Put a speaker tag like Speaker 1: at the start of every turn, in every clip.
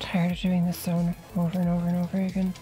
Speaker 1: tired of doing this zone over and over and over again.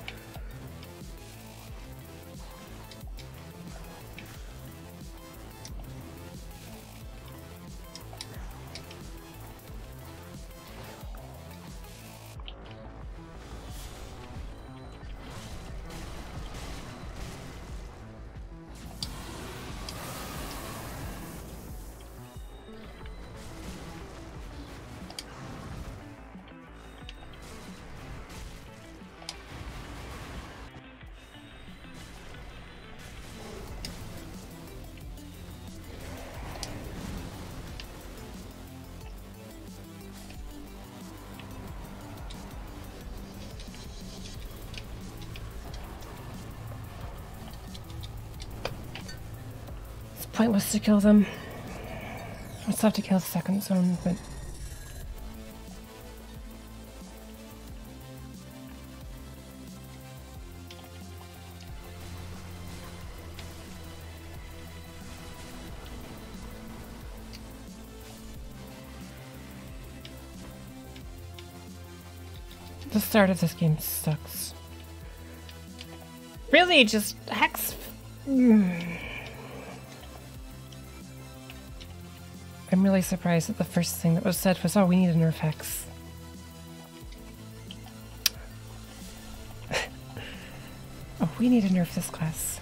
Speaker 1: It's pointless to kill them. I still have to kill the second zone, but the start of this game sucks. Really, just hex. Mm. Really surprised that the first thing that was said was, oh, we need a nerf hex. oh, we need to nerf this class.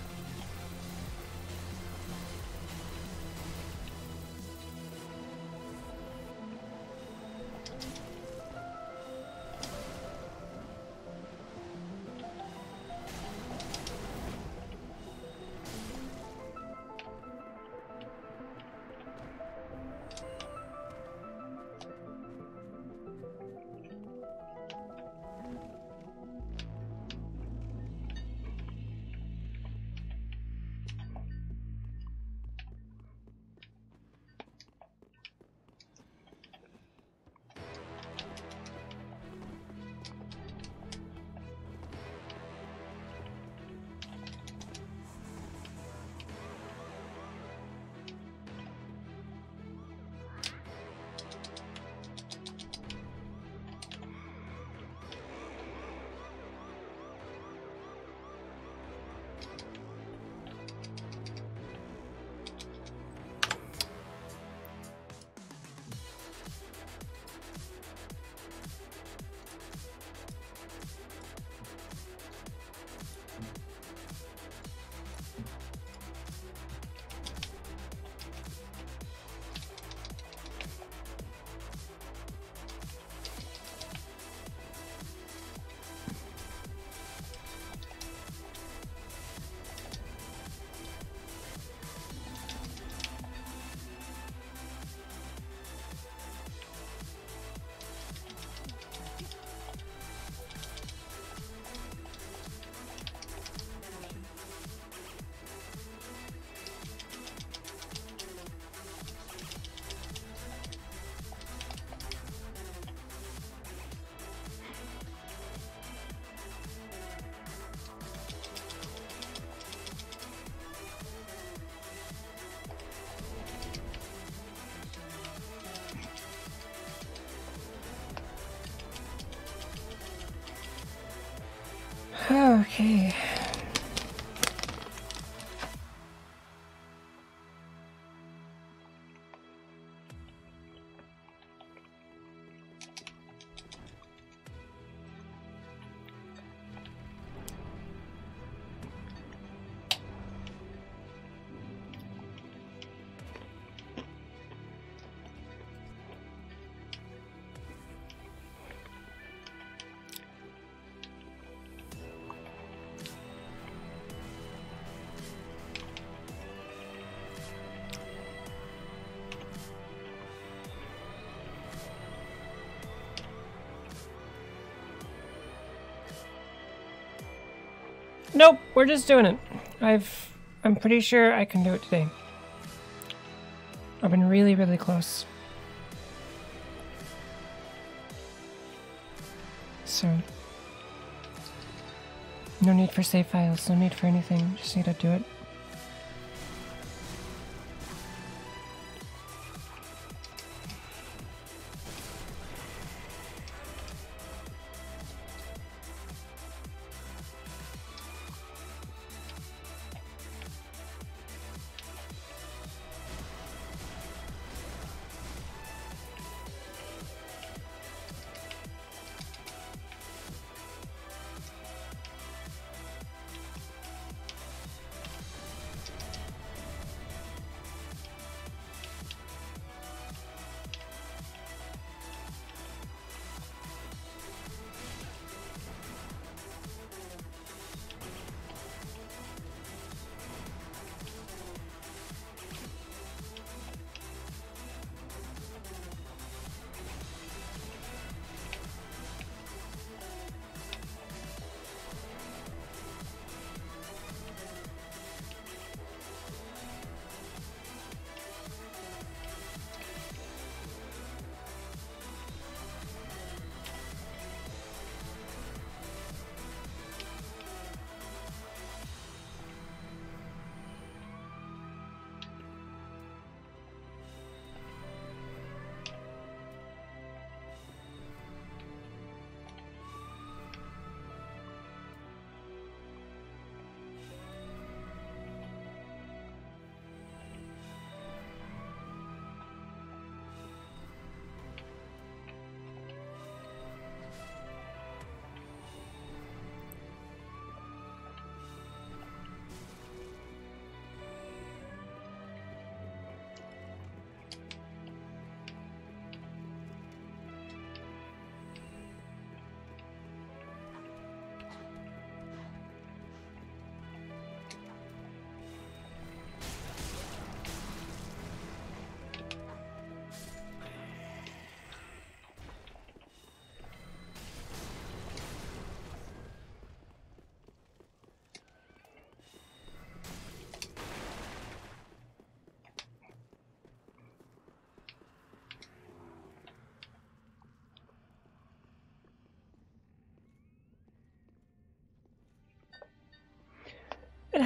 Speaker 1: Nope, we're just doing it. I've I'm pretty sure I can do it today. I've been really, really close. So no need for save files, no need for anything, just need to do it.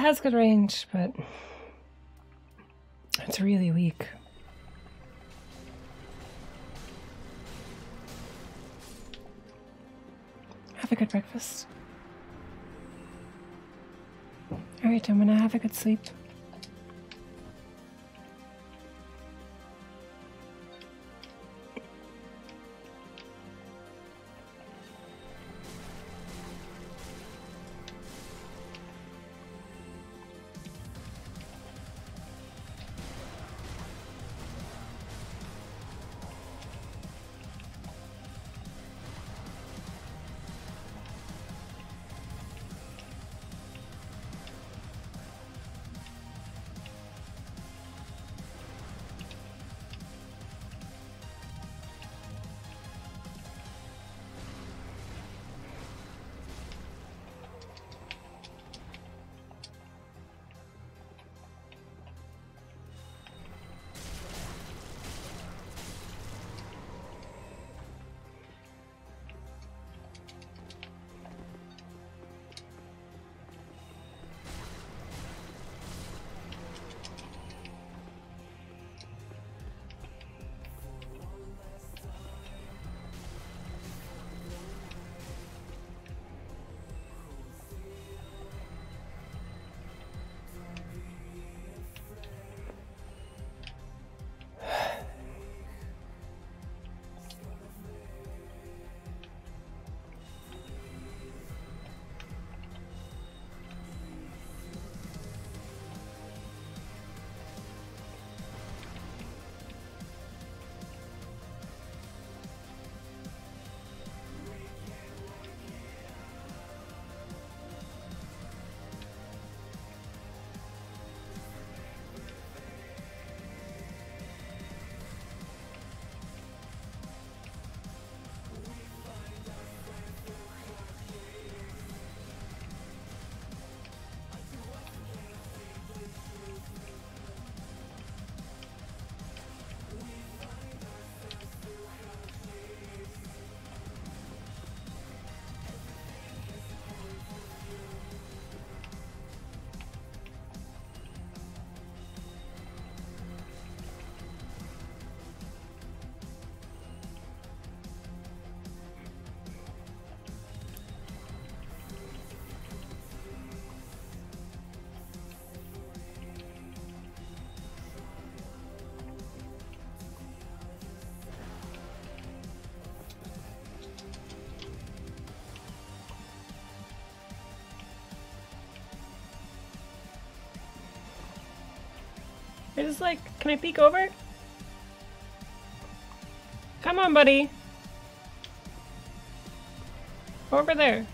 Speaker 1: Has good range, but it's really weak. Have a good breakfast. Alright, I'm gonna have a good sleep. It is like, can I peek over? Come on, buddy. Over there.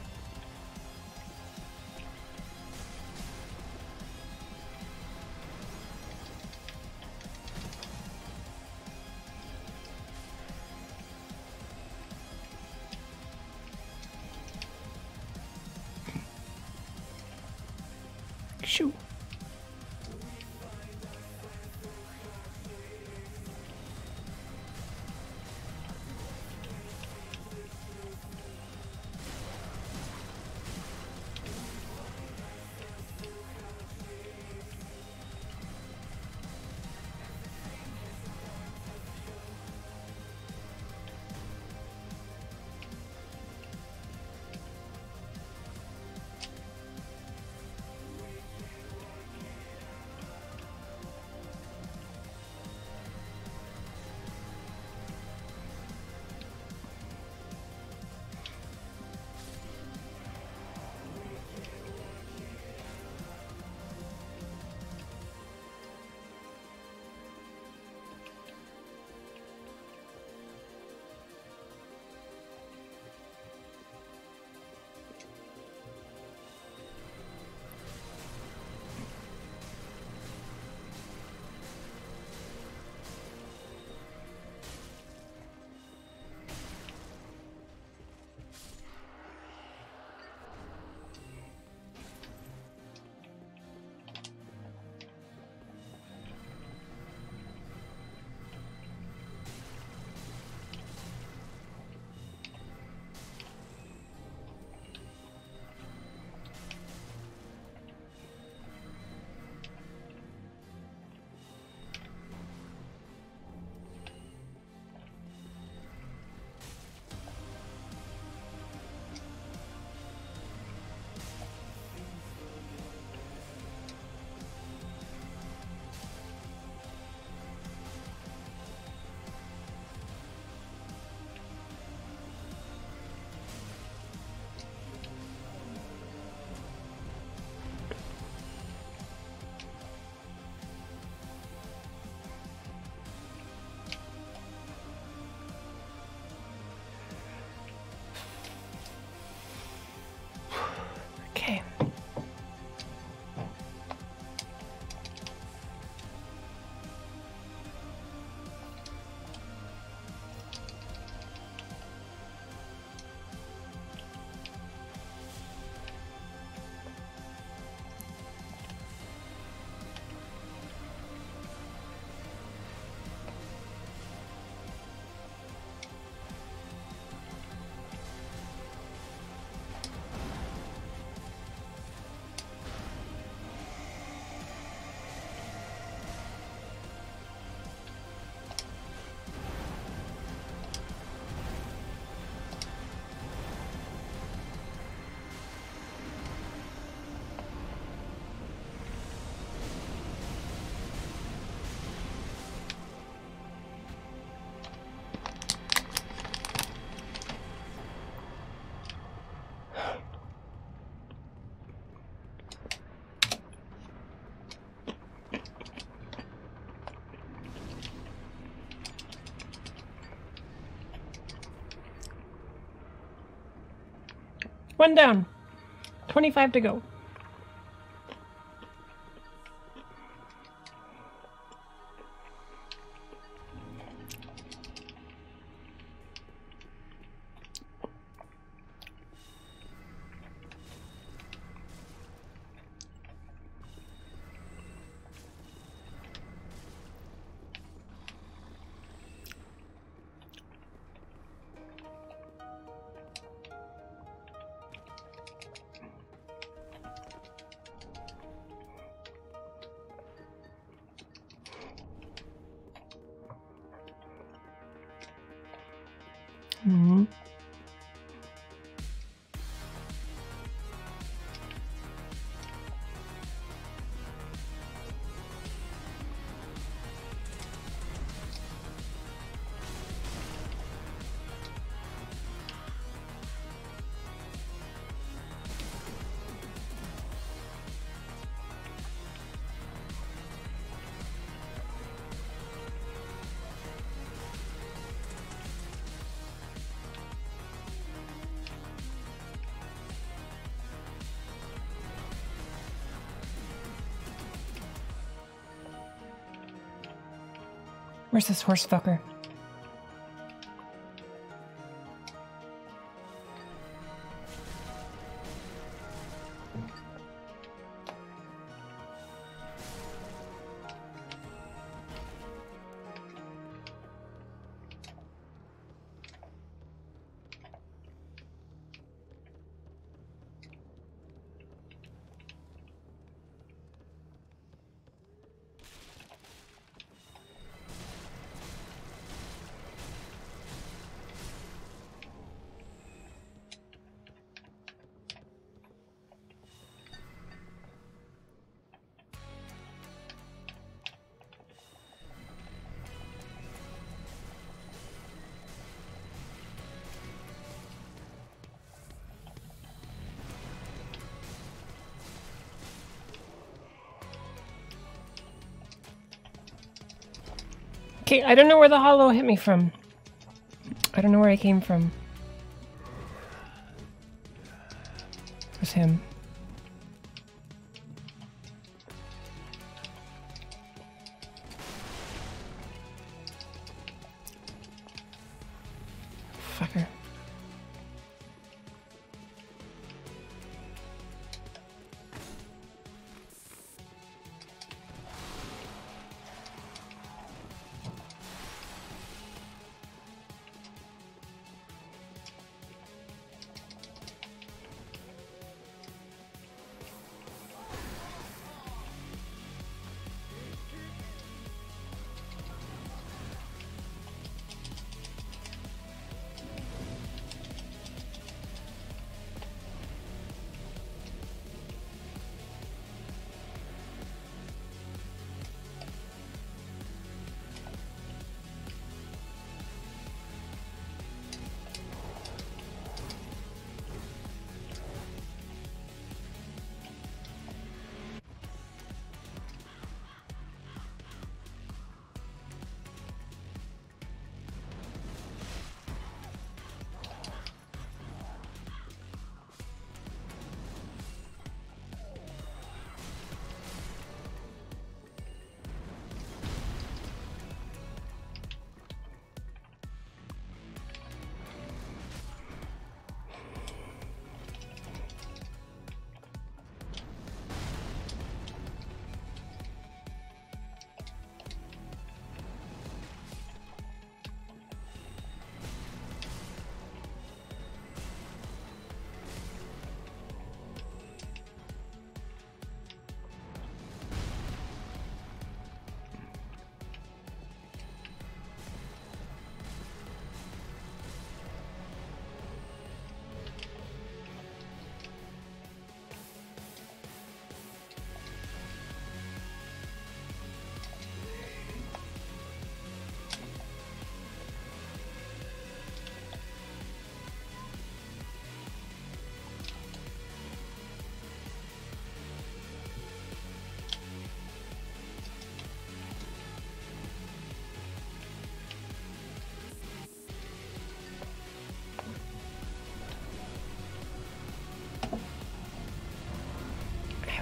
Speaker 1: One down. 25 to go. Where's this horse fucker? I don't know where the hollow hit me from. I don't know where I came from. It was him.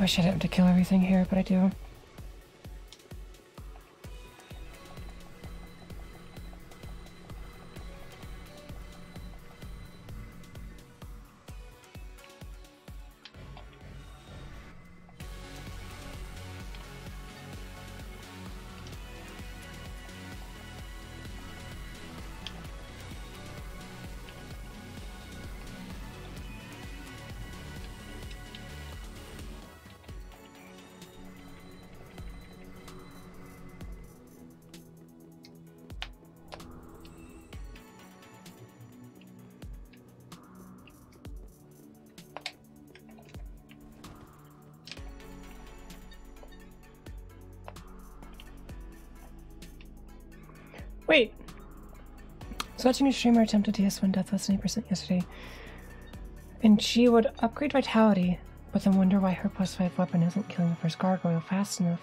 Speaker 1: Wish I didn't have to kill everything here, but I do. Watching a streamer attempt a DS1 death less than 8% yesterday. And she would upgrade Vitality, but then wonder why her plus 5 weapon isn't killing the first gargoyle fast enough.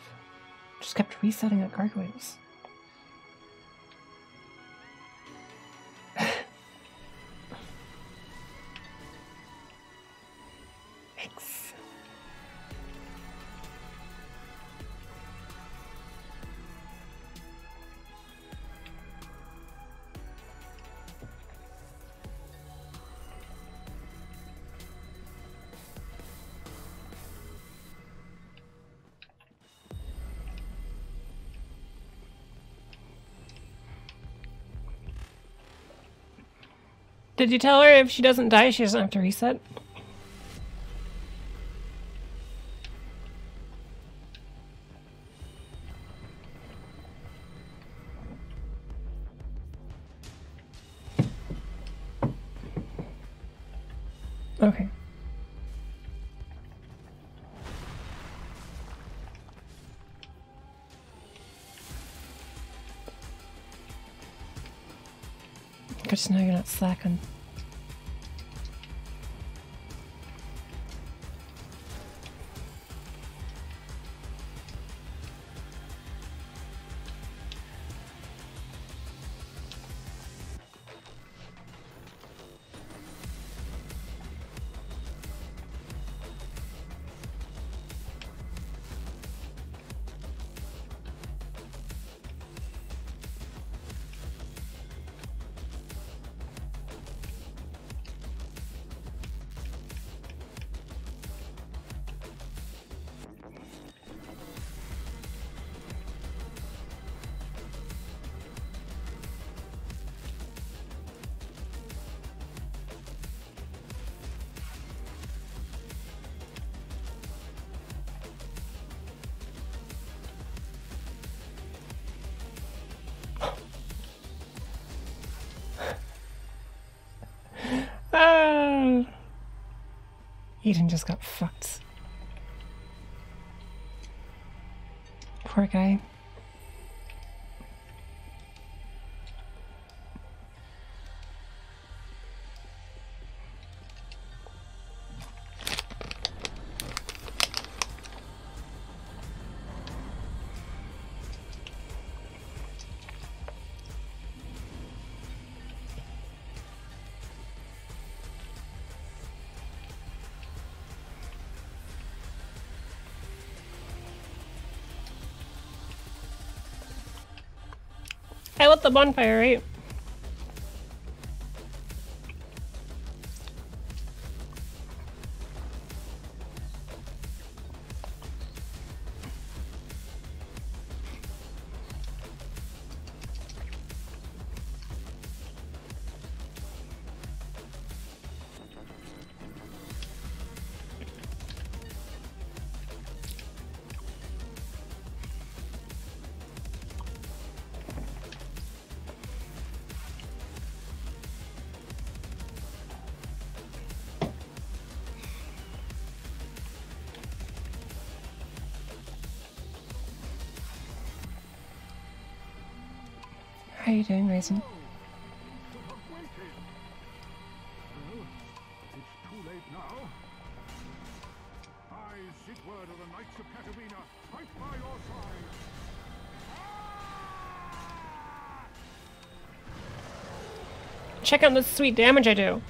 Speaker 1: Just kept resetting at gargoyles. Did you tell her if she doesn't die, she doesn't have to reset? To know you're not slacking. Eden just got fucked. Poor guy. I lit the bonfire, right? How you doing, Raisin? Check out the sweet damage I do.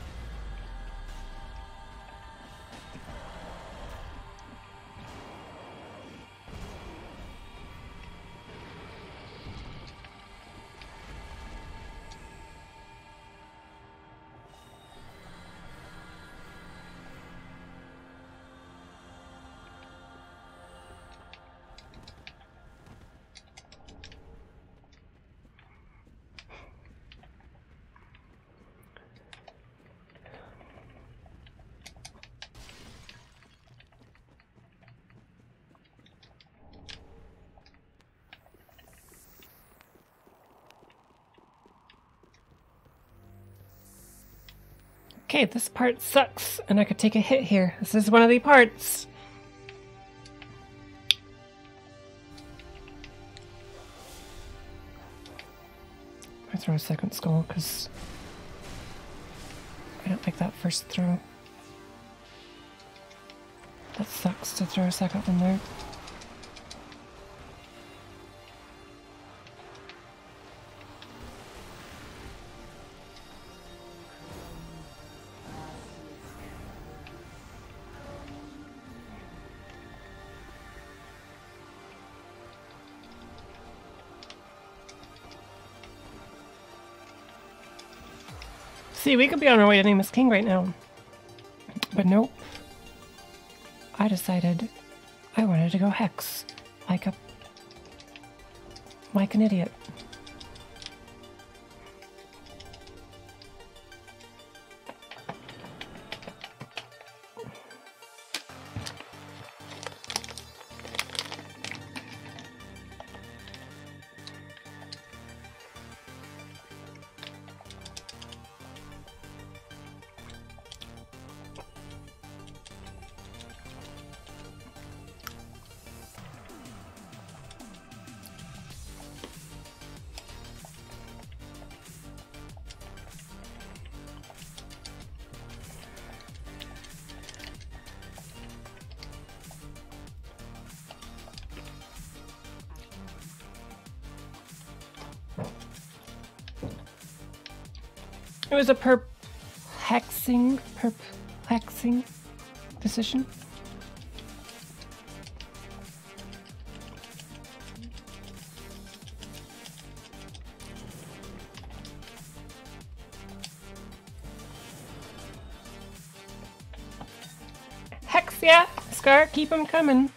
Speaker 1: Okay, this part sucks, and I could take a hit here. This is one of the parts. I throw a second skull because I don't like that first throw. That sucks to throw a second one there. See, we could be on our way to Nameless King right now. But nope. I decided I wanted to go Hex. Like a... Like an idiot. It was a perplexing, perplexing decision. Hex, yeah, Scar, keep them coming.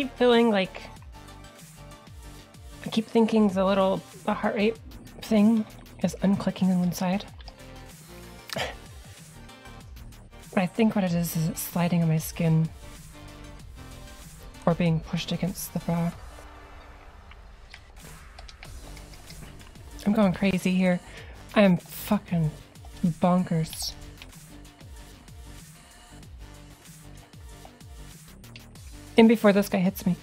Speaker 1: Keep feeling like I keep thinking the little the heart rate thing is unclicking on one side. But I think what it is is it's sliding on my skin or being pushed against the bra. I'm going crazy here. I am fucking bonkers. In before this guy hits me.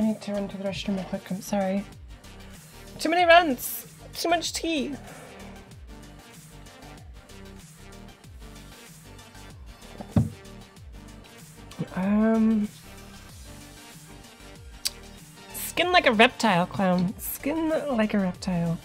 Speaker 1: I need to run to the restroom real quick. I'm sorry. Too many runs. Too much tea. Um. Skin like a reptile, clown. Skin like a reptile.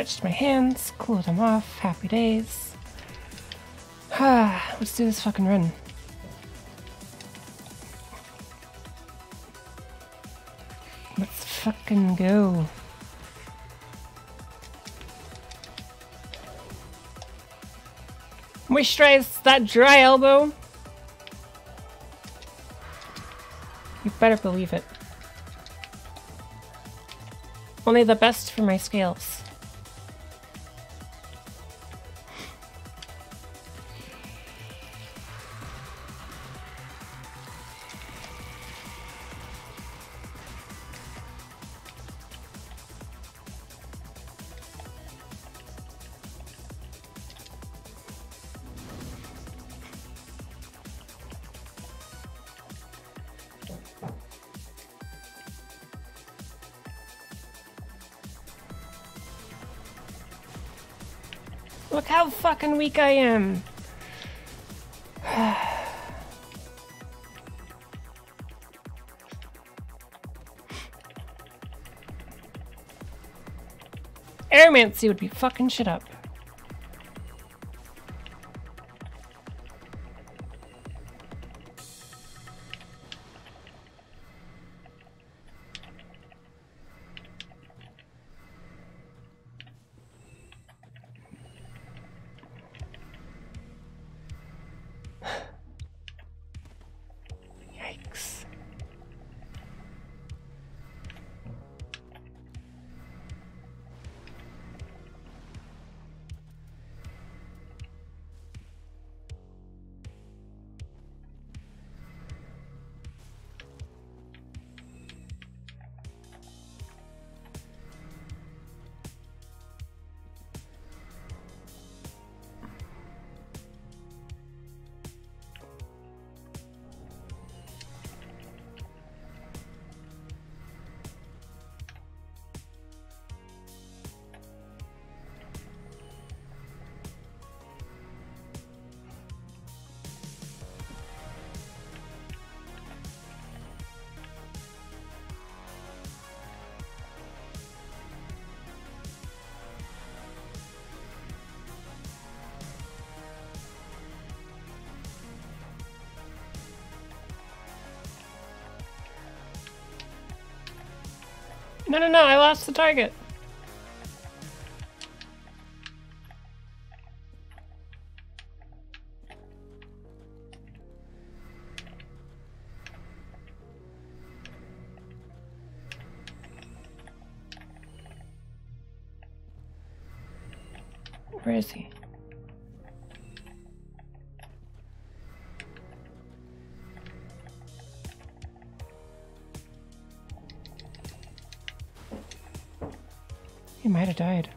Speaker 1: Stretched my hands, cooled them off, happy days. Let's do this fucking run. Let's fucking go. Moisturize that dry elbow. You better believe it. Only the best for my scales. Fucking weak I am. Aeromancy would be fucking shit up. Target. Where is he? Might have died.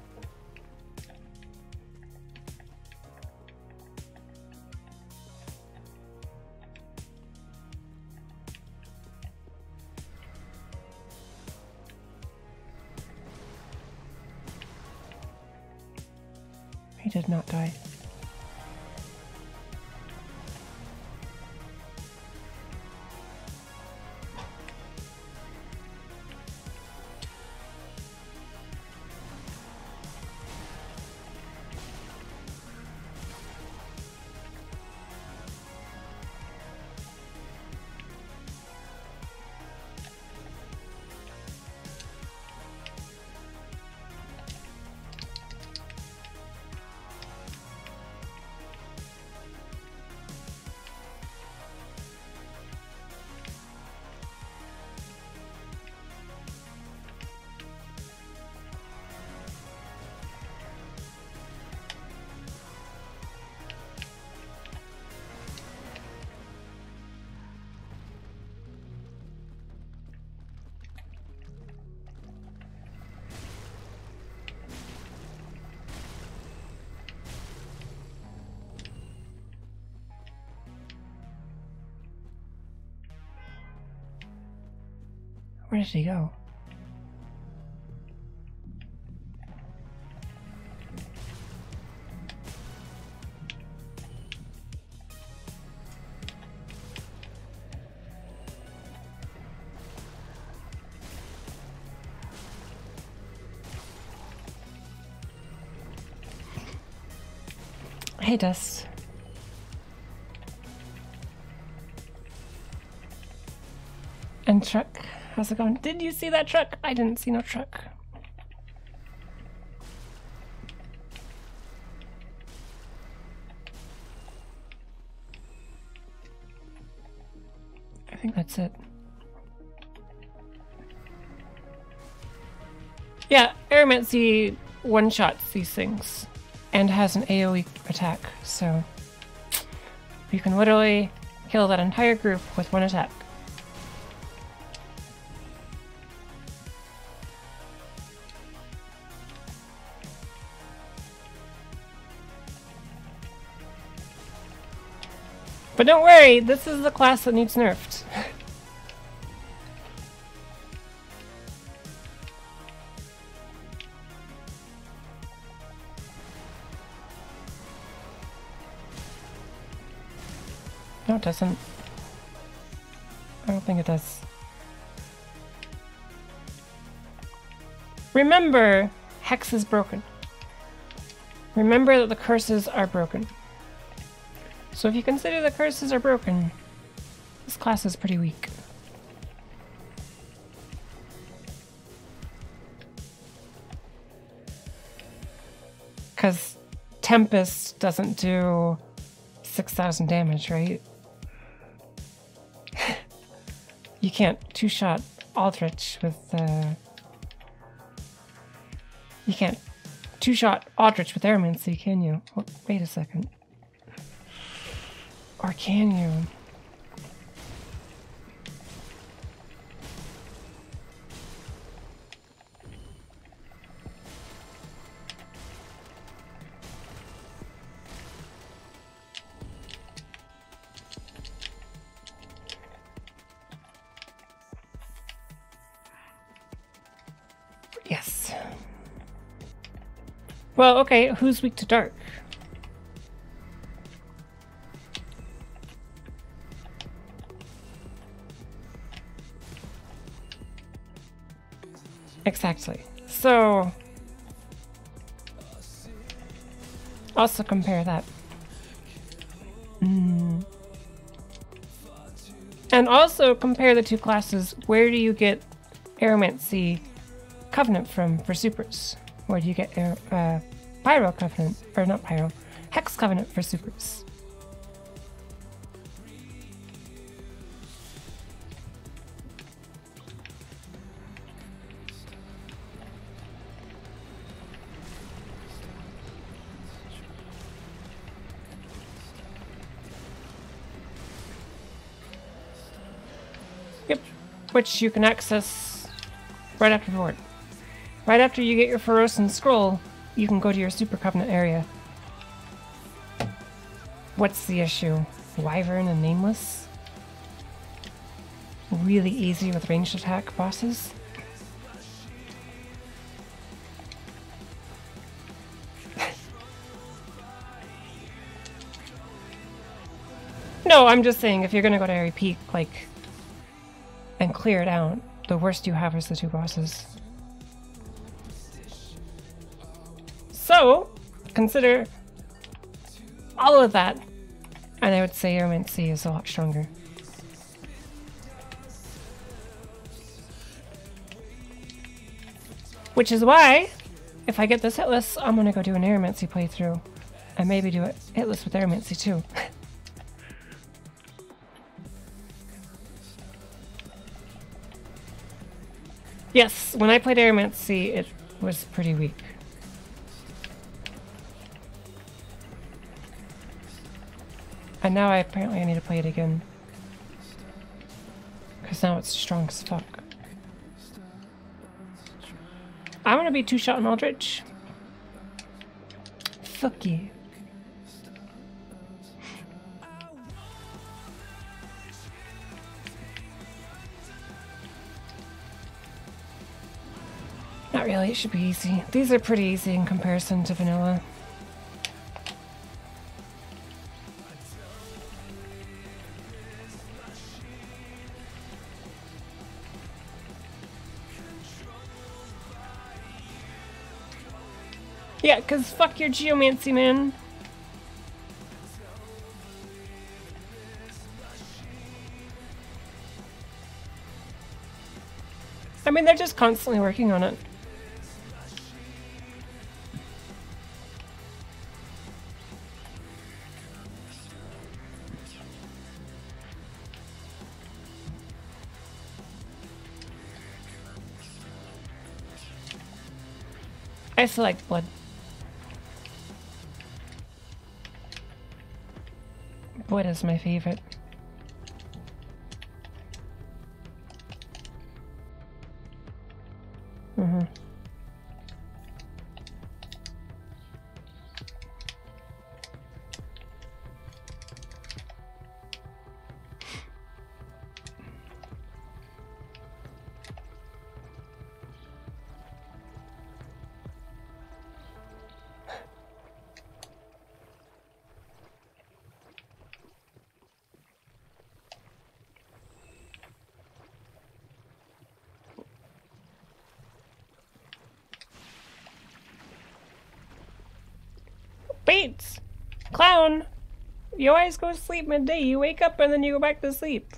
Speaker 1: There he go? Hey, Dust. And Truck how's it going? Did you see that truck? I didn't see no truck. I think that's it. Yeah, Aeromancy one-shots these things and has an AoE attack, so you can literally kill that entire group with one attack. But don't worry, this is the class that needs nerfed. no, it doesn't. I don't think it does. Remember, Hex is broken. Remember that the curses are broken. So if you consider the curses are broken, this class is pretty weak. Because Tempest doesn't do 6,000 damage, right? you can't two-shot Aldrich with, uh... You can't two-shot Aldrich with Aeromancy, can you? Oh, wait a second. Or can you? Yes. Well, okay, who's weak to dark? Exactly. So, also compare that. Mm. And also compare the two classes. Where do you get Aeromancy Covenant from for supers? Where do you get uh, Pyro Covenant, or not Pyro, Hex Covenant for supers? Which you can access right after the board. Right after you get your Pharosan Scroll, you can go to your Super Covenant area. What's the issue? Wyvern and Nameless? Really easy with ranged attack bosses? no, I'm just saying if you're gonna go to Airy Peak, like, and clear it out, the worst you have is the two bosses. So, consider all of that, and I would say Aeromancy is a lot stronger. Which is why, if I get this hitless, I'm gonna go do an Aeromancy playthrough. And maybe do it hitless with Aeromancy too. yes, when I played Aeromancy, it was pretty weak. And now I apparently I need to play it again. Because now it's strong as fuck. I want to be two-shot in Aldrich. Fuck you. Not really, it should be easy. These are pretty easy in comparison to vanilla. Yeah, because fuck your geomancy, man. I mean, they're just constantly working on it. I select blood. Blood is my favorite. You always go to sleep midday. You wake up and then you go back to sleep.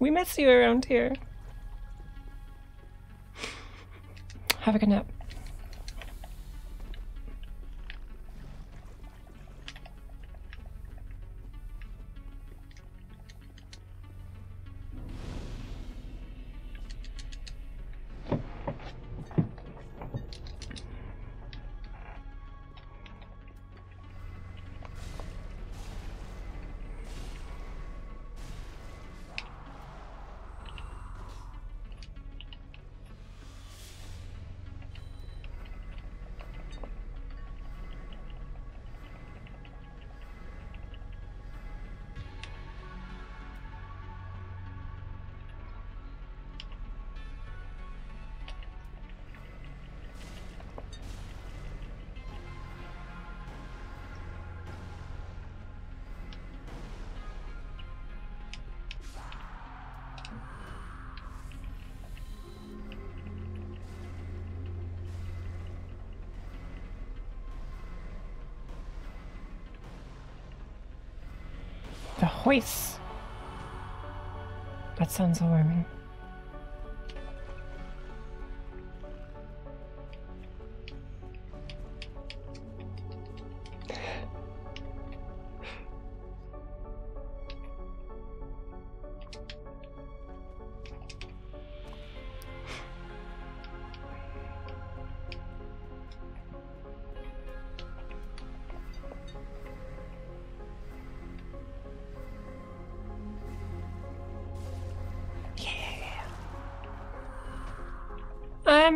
Speaker 1: We miss you around here. Have a good nap. Hoist. That sounds alarming.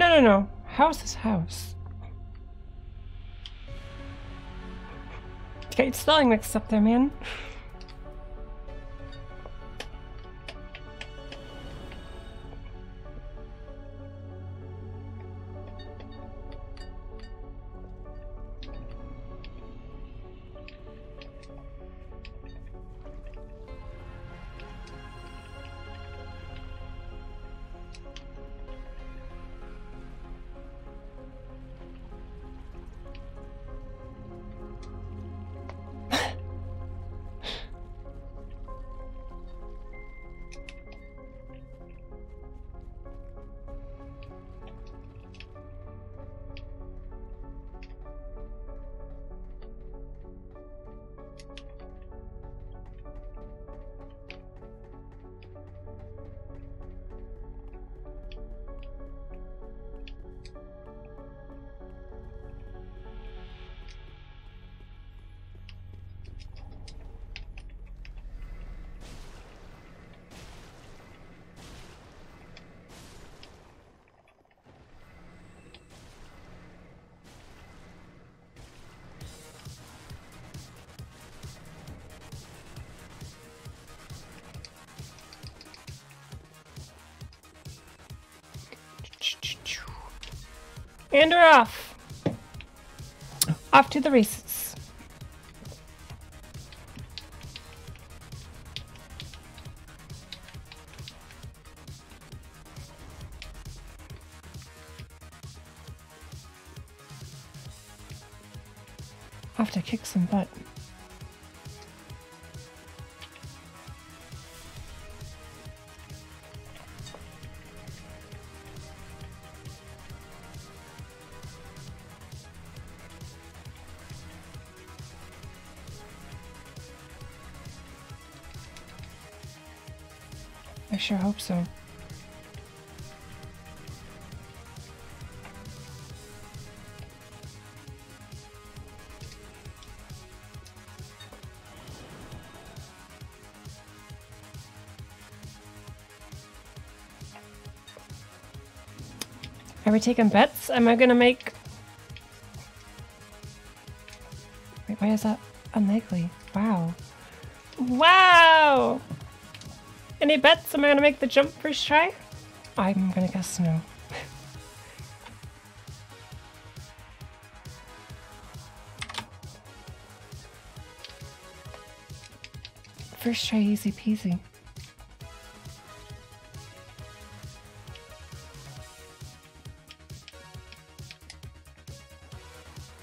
Speaker 1: No, no, no. House is house. Okay, it's spelling mixed up there, man. Off to the races. Off to kick some butt. Sure hope so. Are we taking bets? Am I gonna make... Wait, why is that unlikely? Wow. Wow! Any bets? Am I gonna make the jump first try? I'm gonna guess no. first try easy peasy.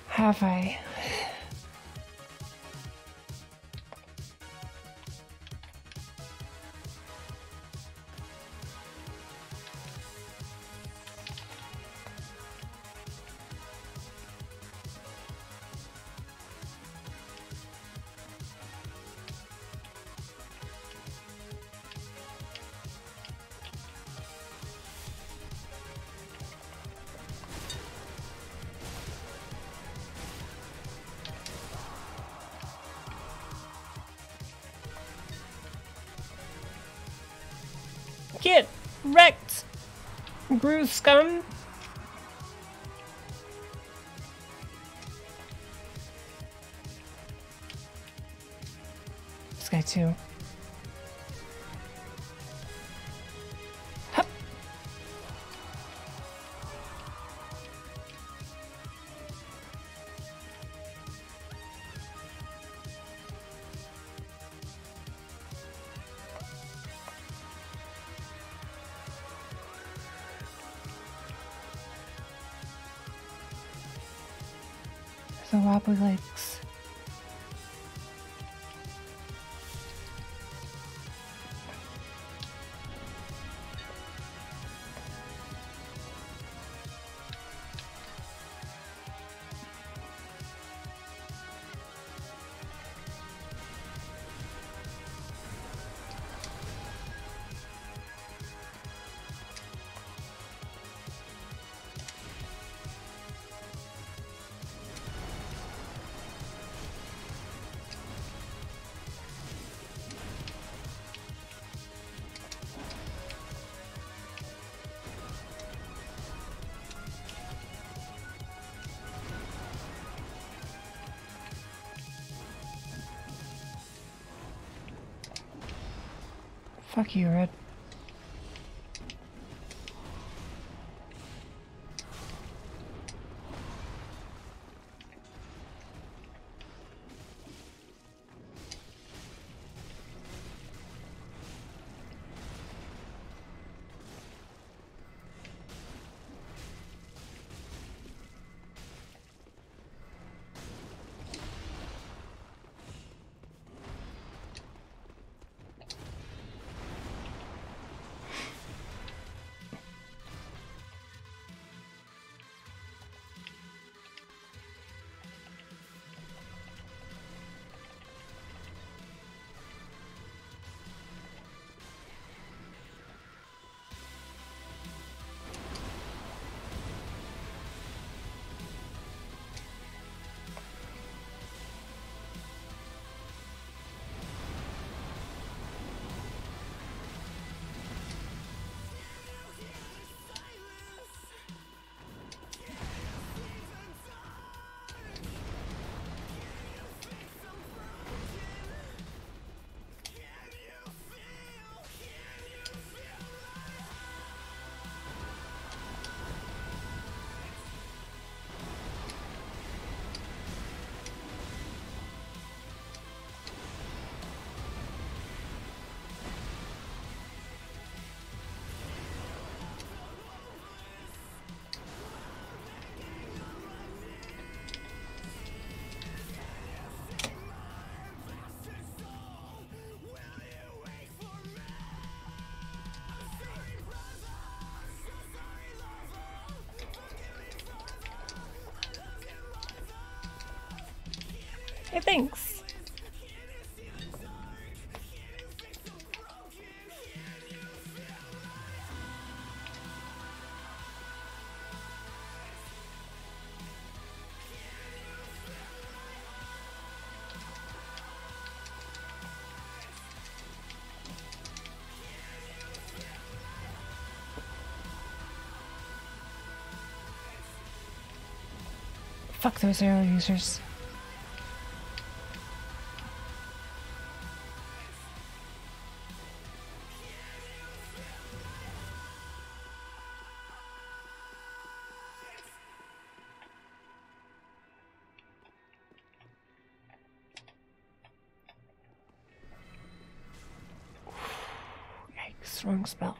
Speaker 1: Have I? Groove scum. The wobbly legs.
Speaker 2: Hey, thanks. Fuck those arrow users. Wrong spell.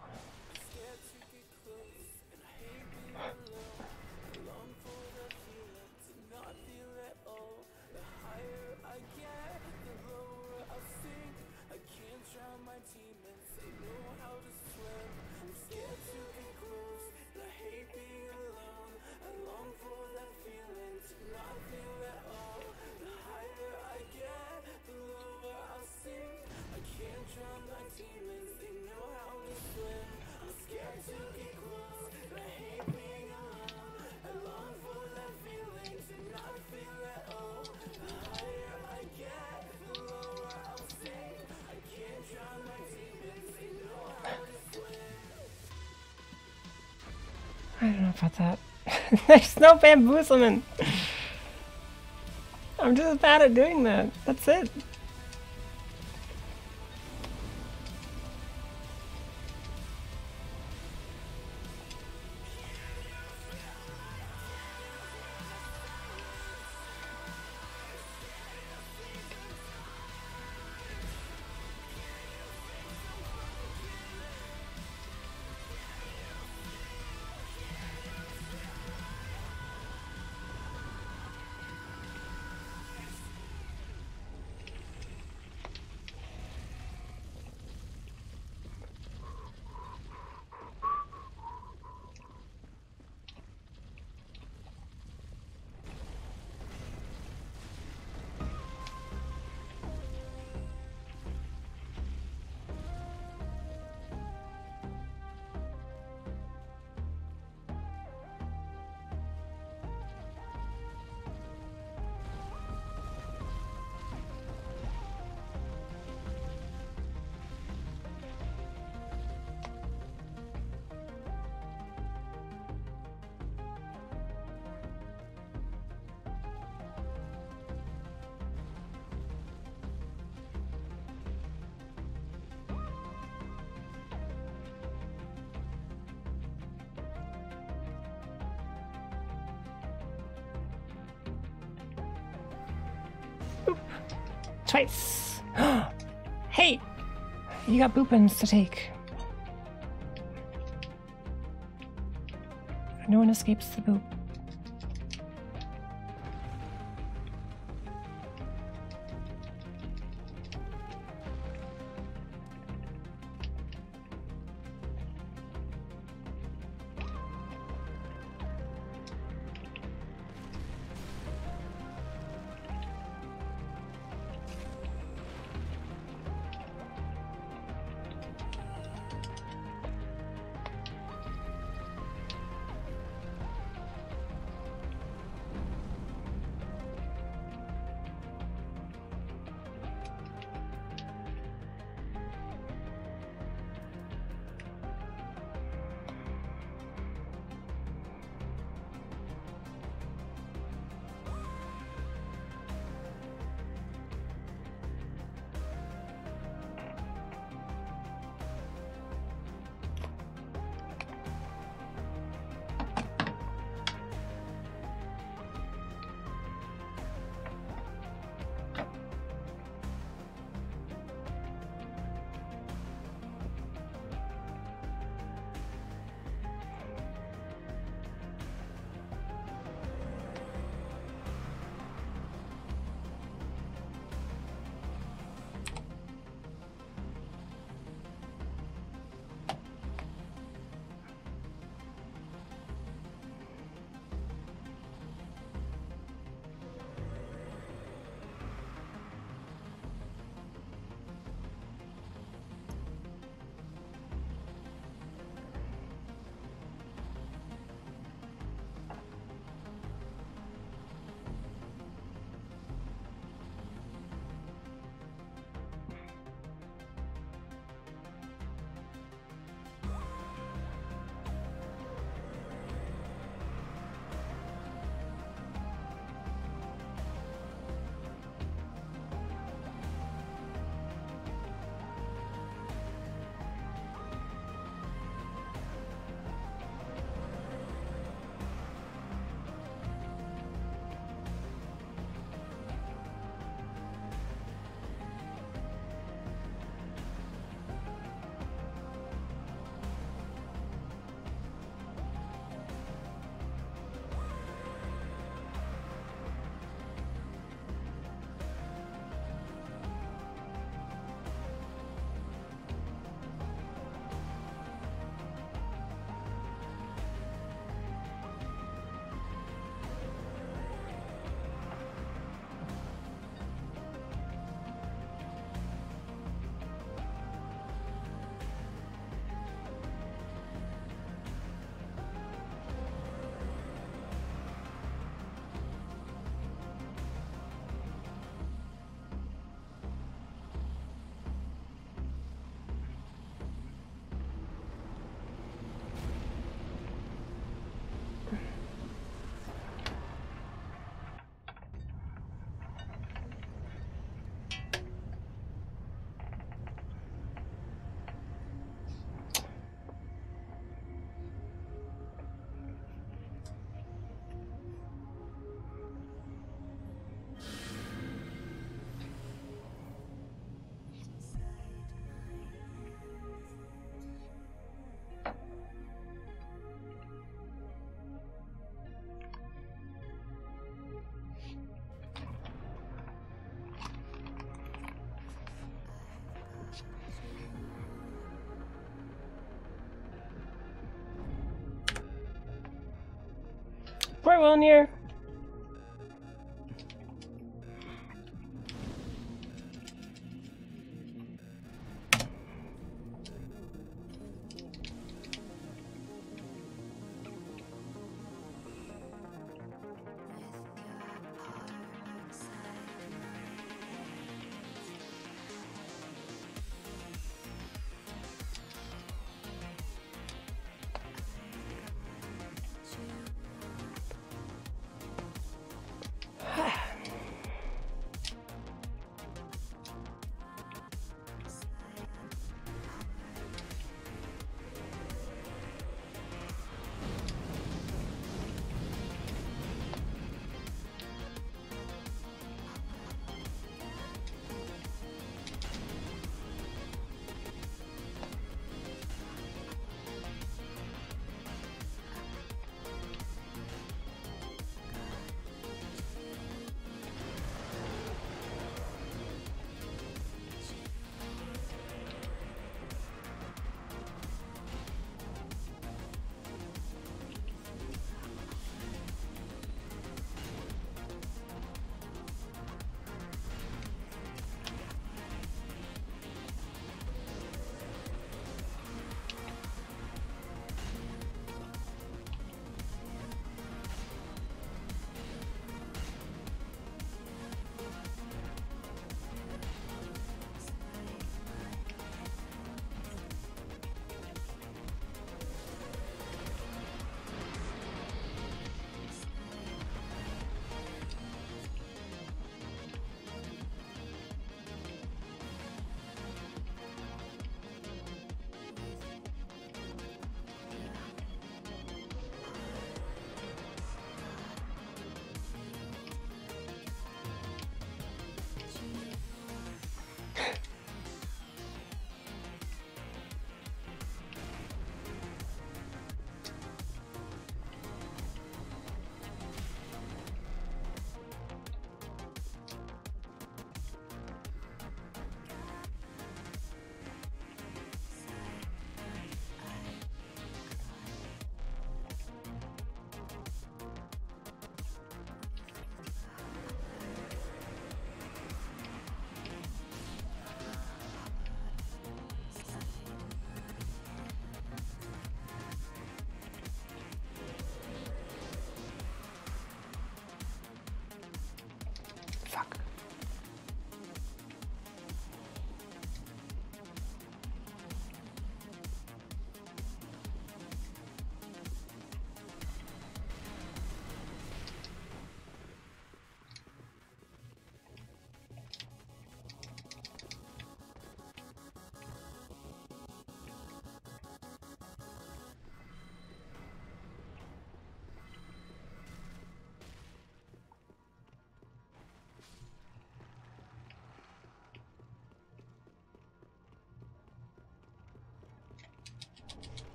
Speaker 2: About that. There's no bamboozlement. I'm just bad at doing that. That's it. You got boopins to take. No one escapes the boop.
Speaker 1: Wolnir.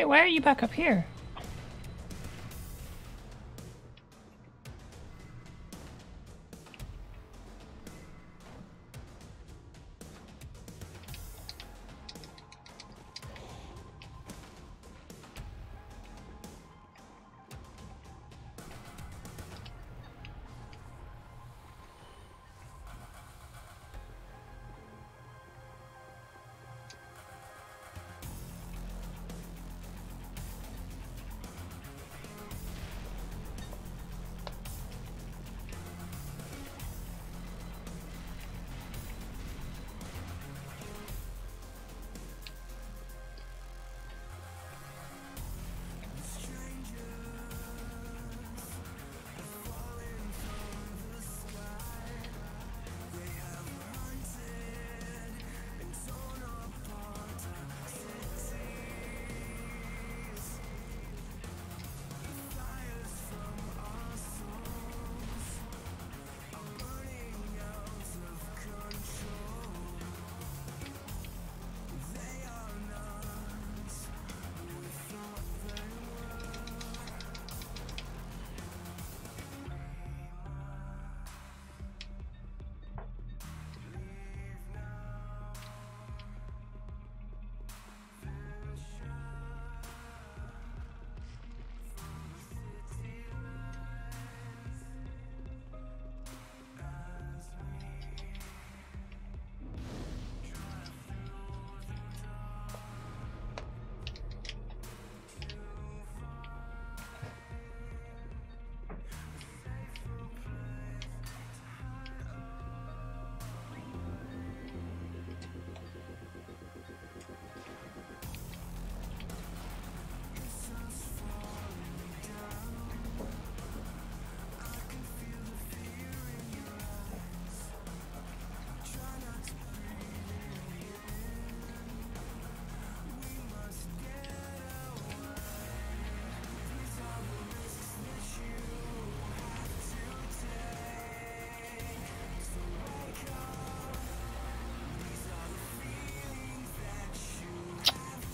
Speaker 1: Wait, why are you back up here?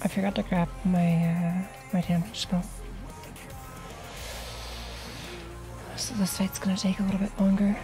Speaker 2: I forgot to grab my uh, my damage spell. So this fight's gonna take a little bit longer.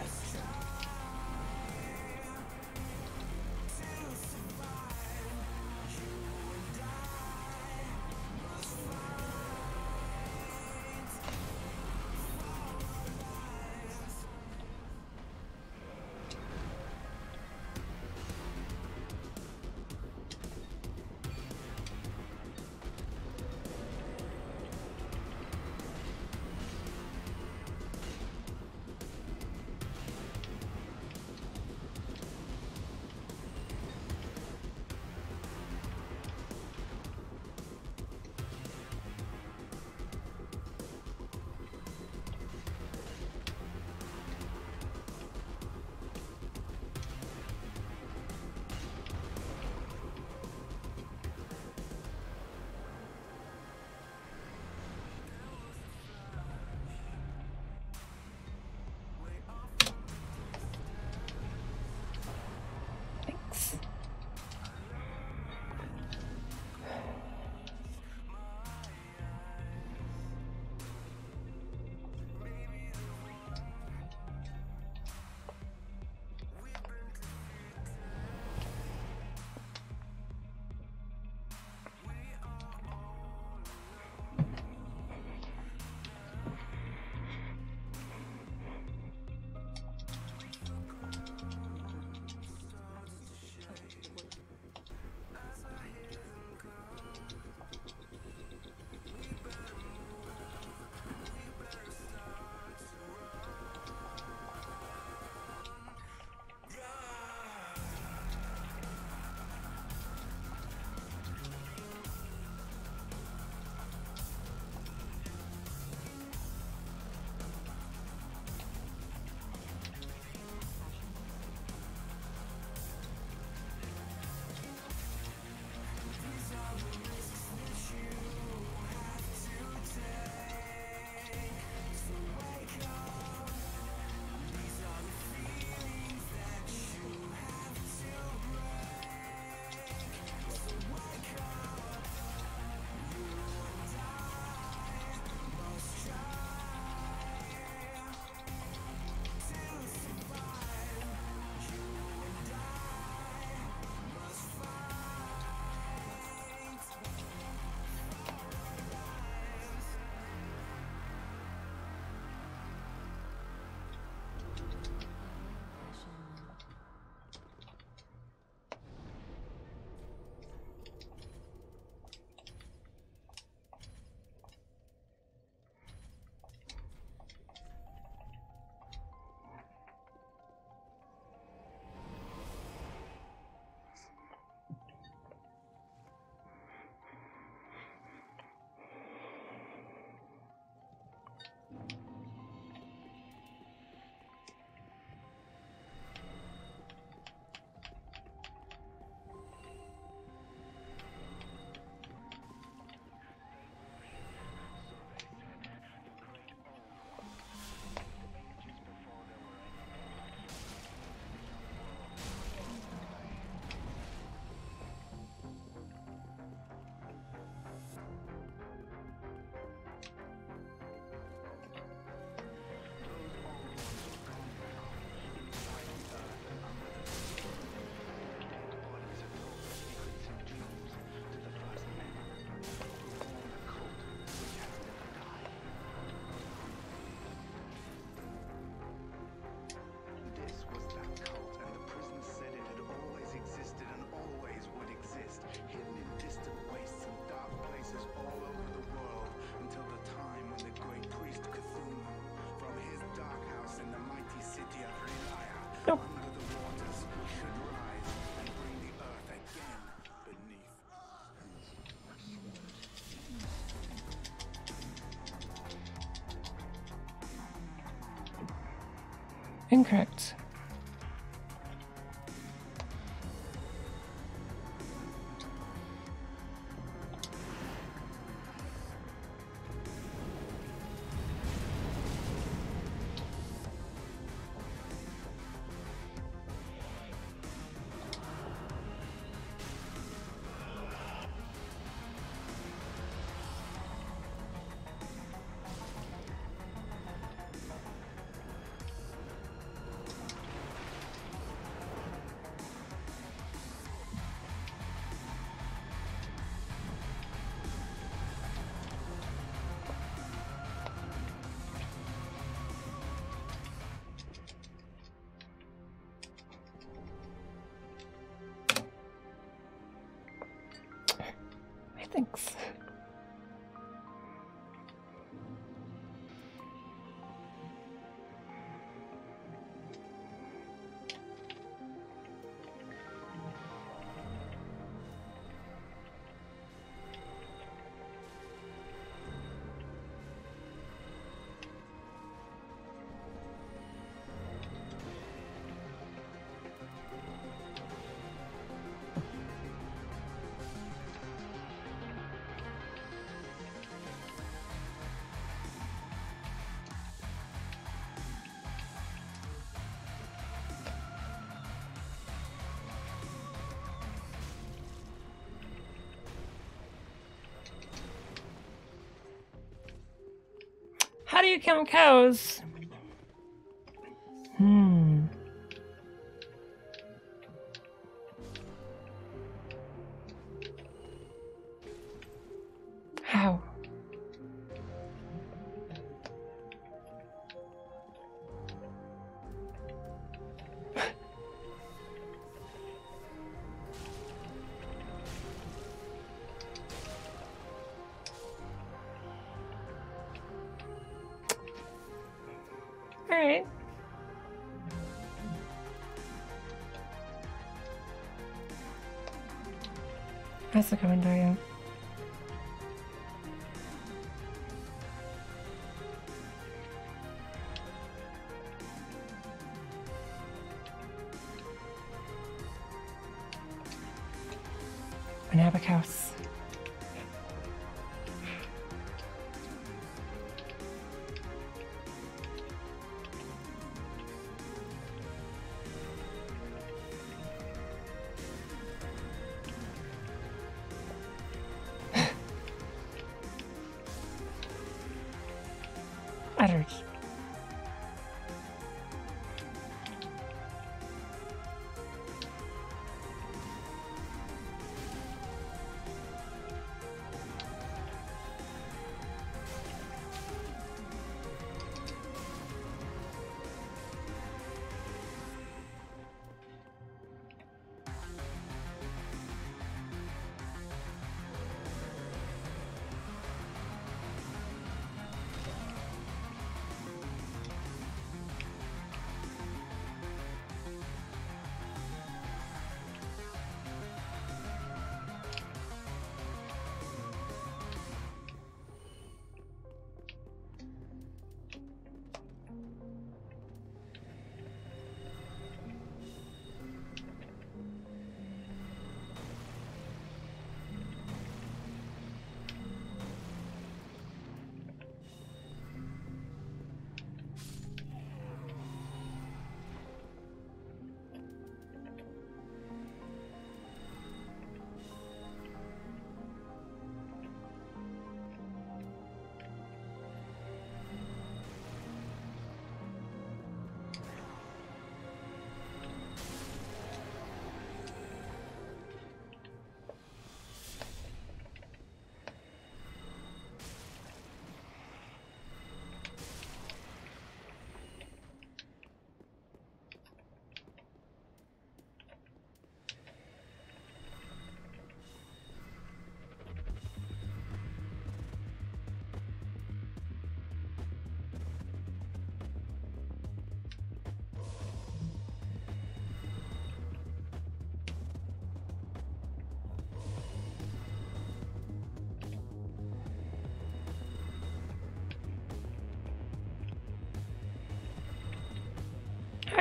Speaker 2: Incorrect.
Speaker 1: Do you count cows? It going, Dario?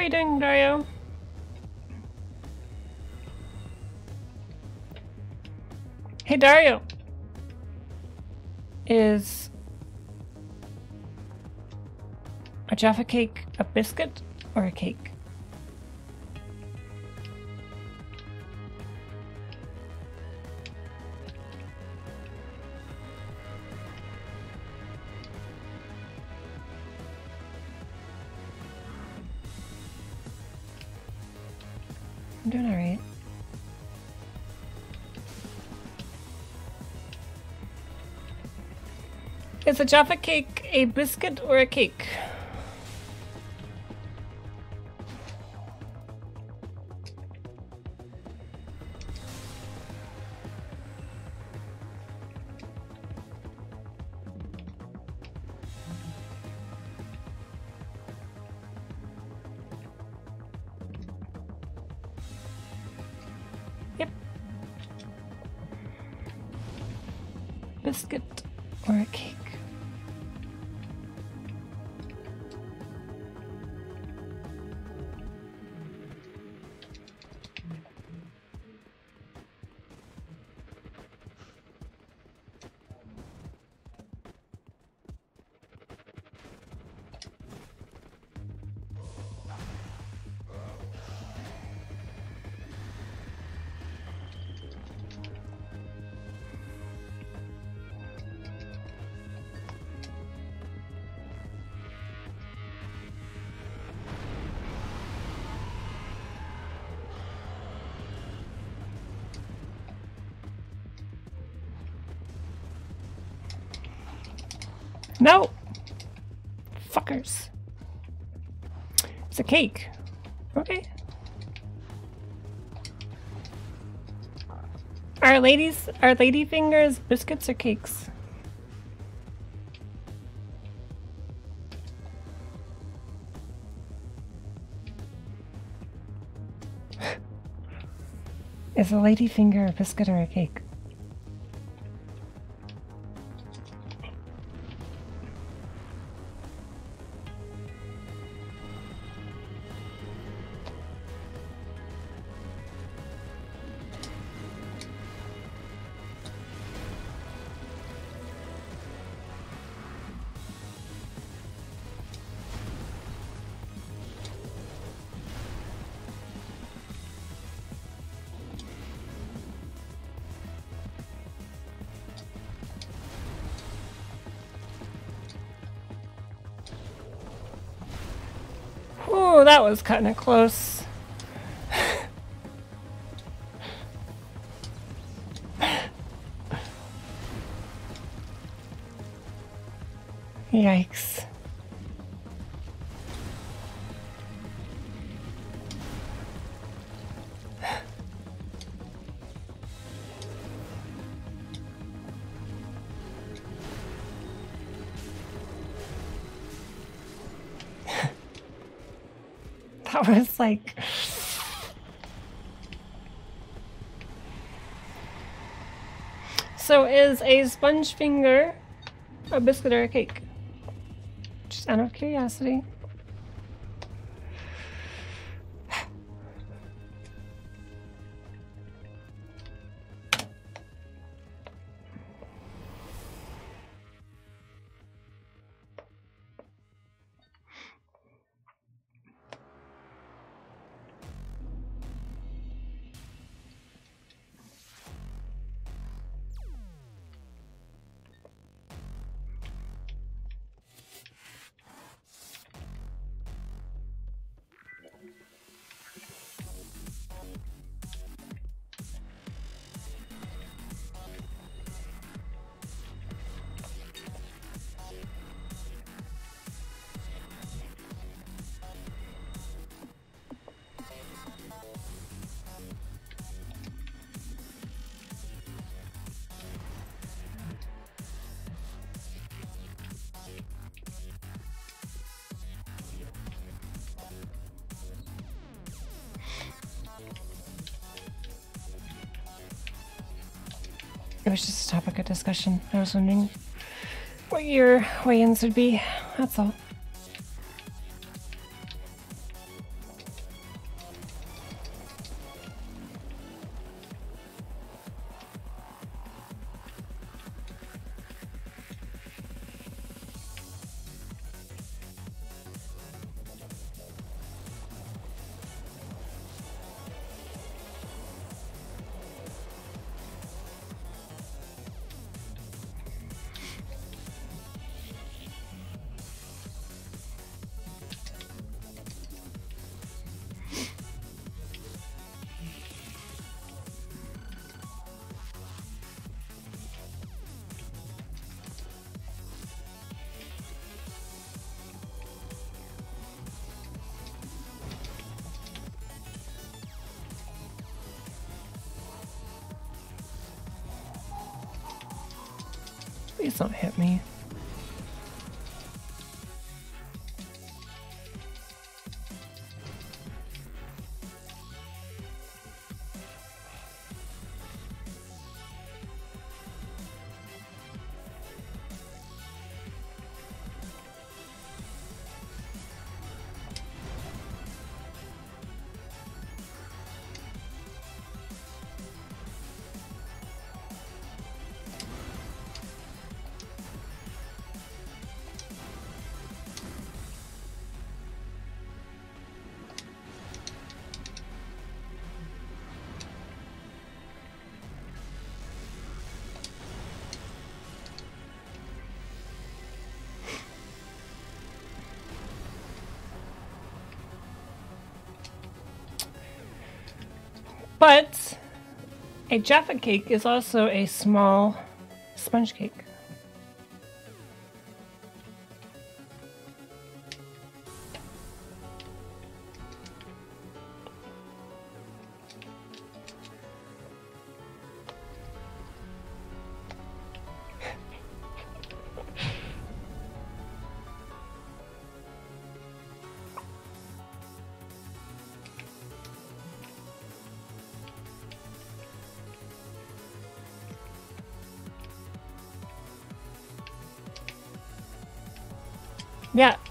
Speaker 1: Are you doing, Dario? Hey, Dario. Is a Jaffa cake a biscuit or a cake? A Jaffa cake a biscuit or a cake? Cake. Okay. Are ladies are lady fingers biscuits or cakes? Is a lady finger a biscuit or a cake? Was kind of close. Yikes. Like. So, is a sponge finger a biscuit or a cake? Just out of curiosity. Topic of discussion. I was wondering what your weigh ins would be. That's all. A Jaffa cake is also a small sponge cake.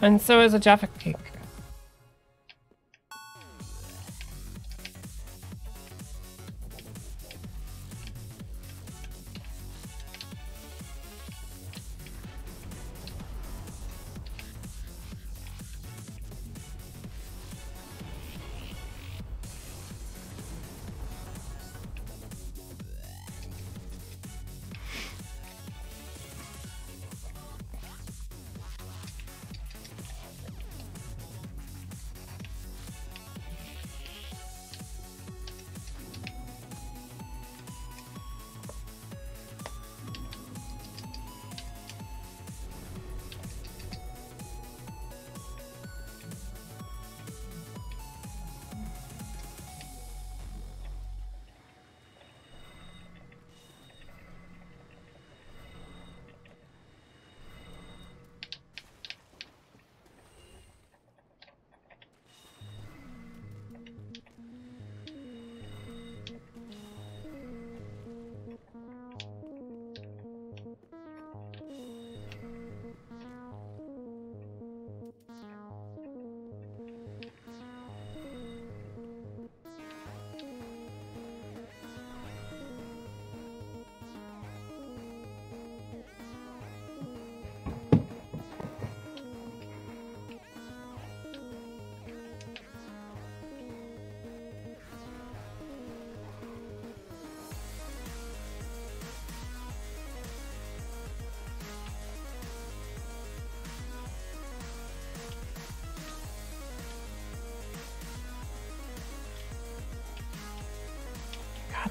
Speaker 1: And so is a Jaffa cake.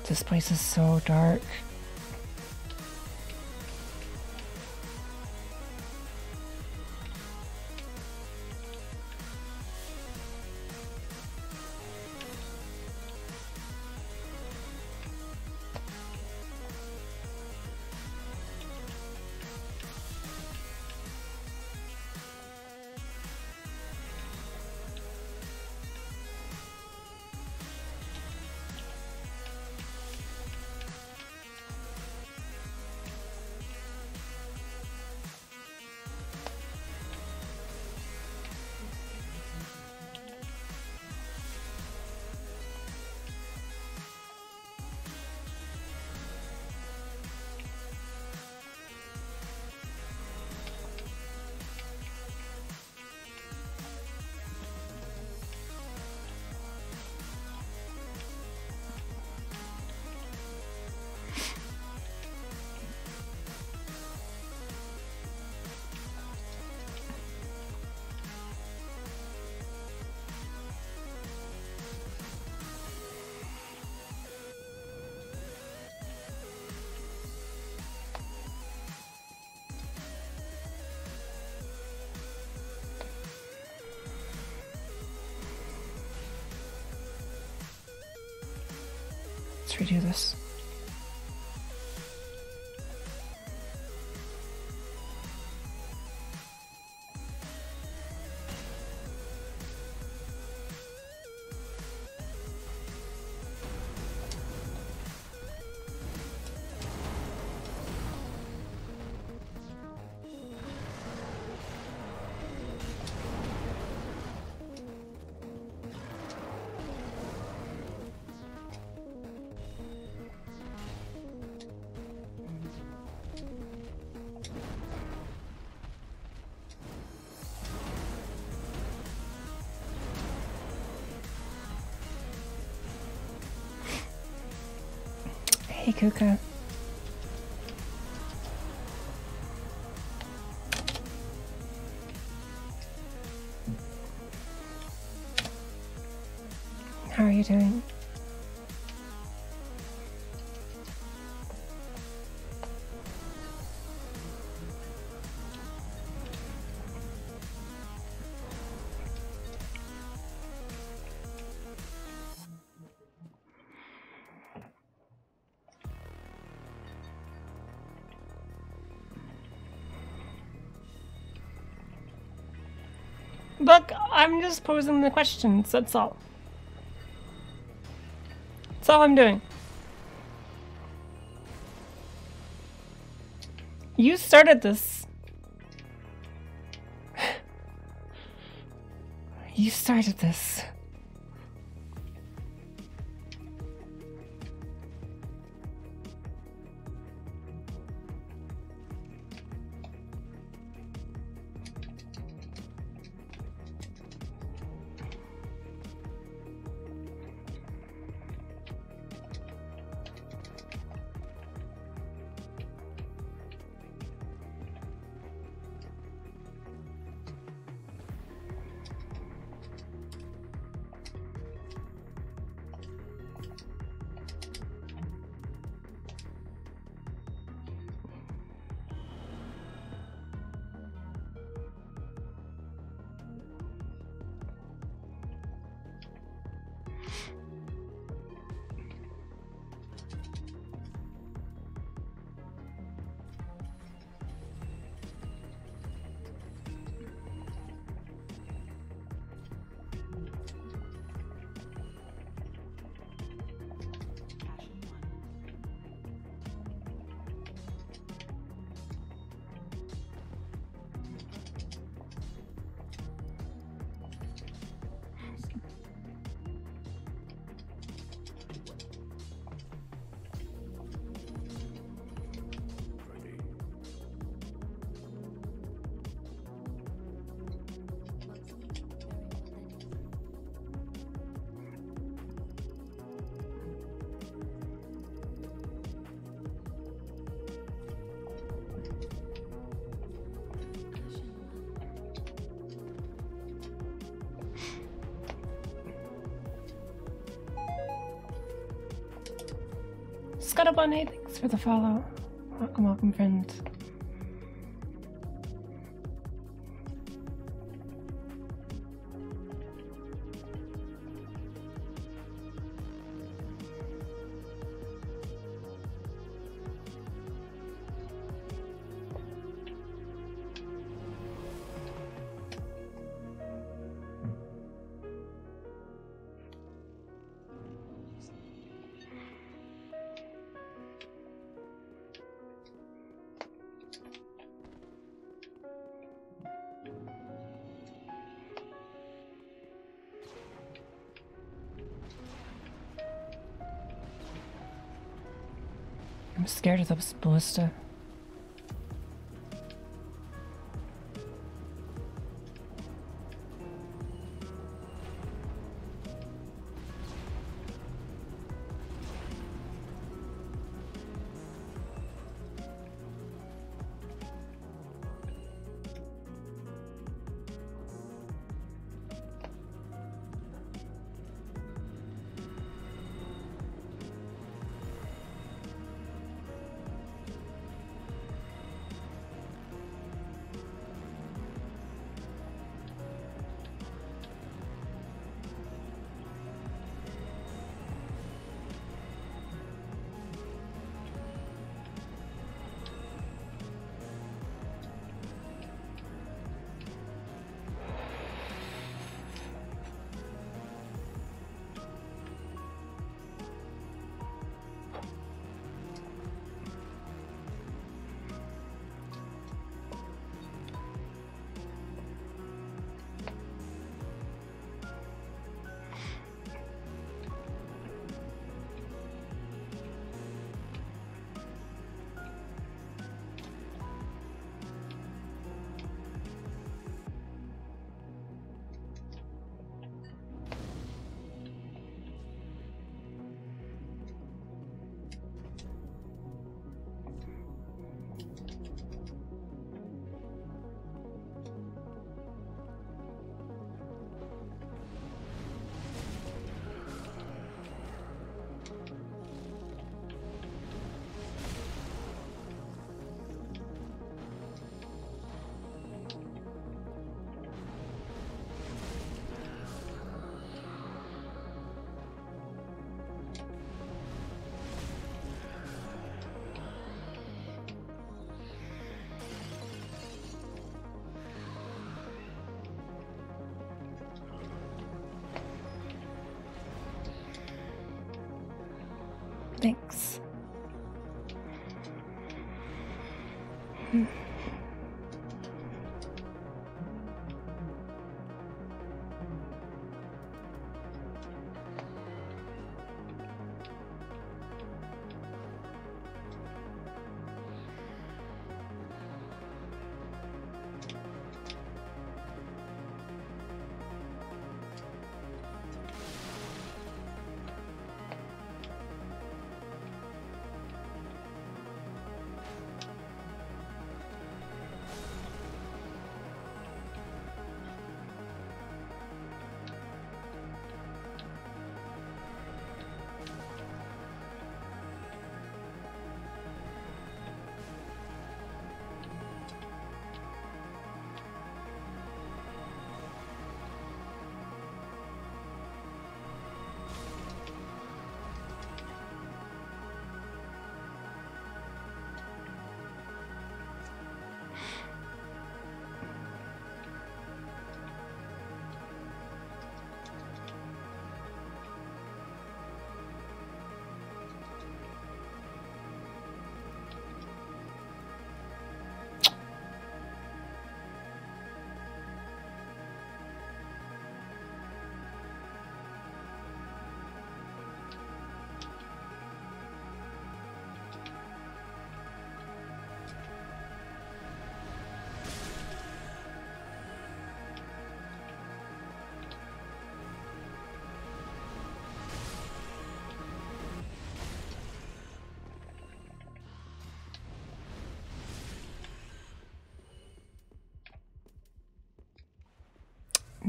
Speaker 1: This place is so dark. Hey, Kuka. How are you doing? I'm just posing the questions, that's all. That's all I'm doing. You started this. You started this. Scuttlebunny, thanks for the follow. Welcome, welcome, friends. Scared of those ballista.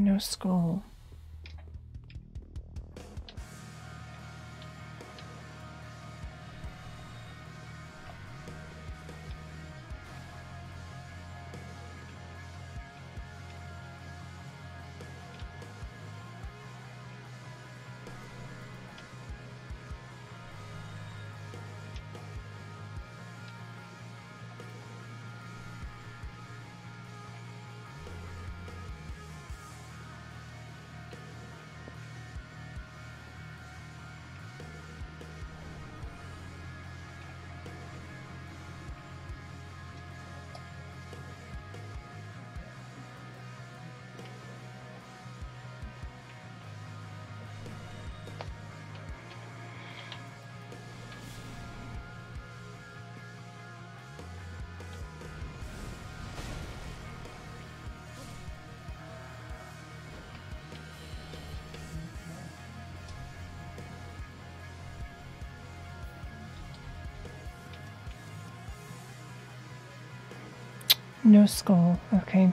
Speaker 1: No skull. No skull. Okay.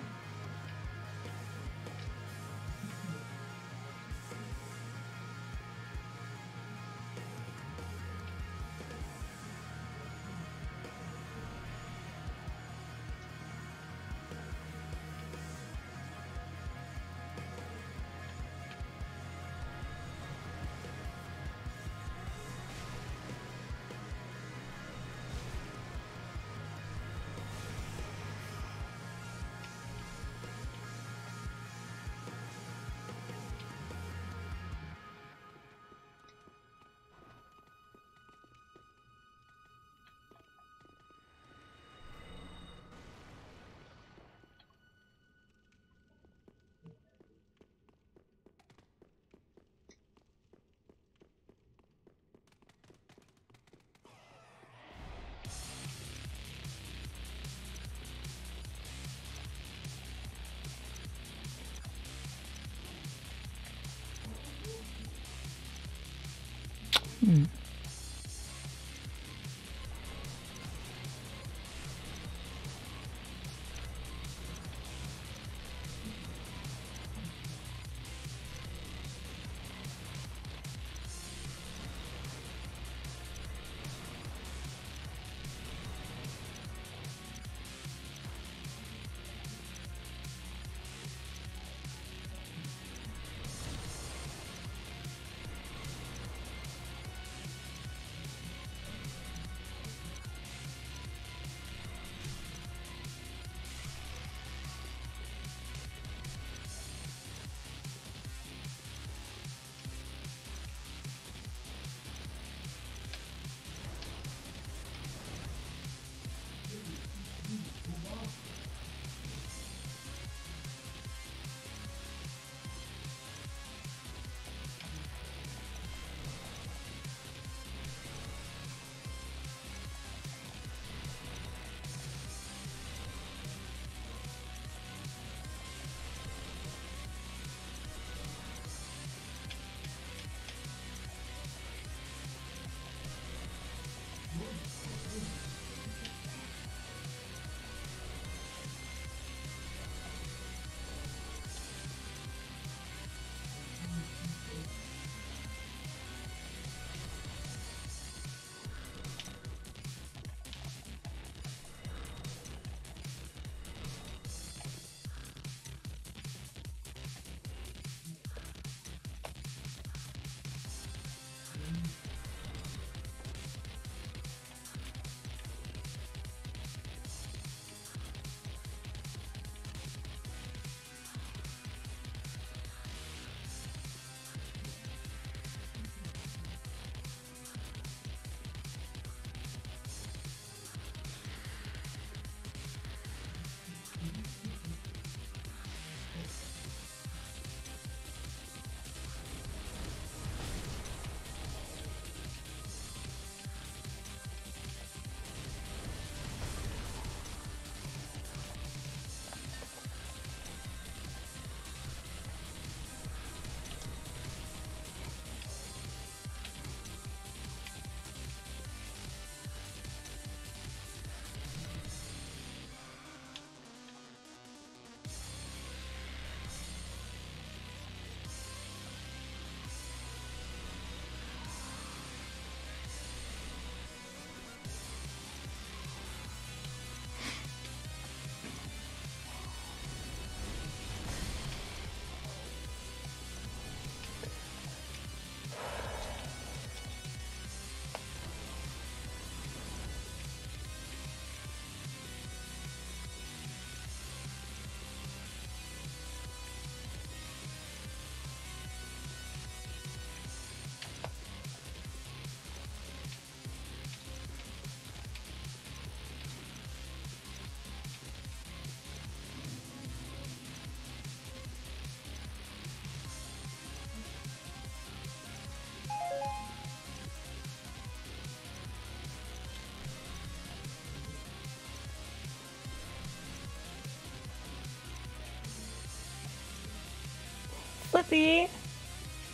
Speaker 1: Flippy?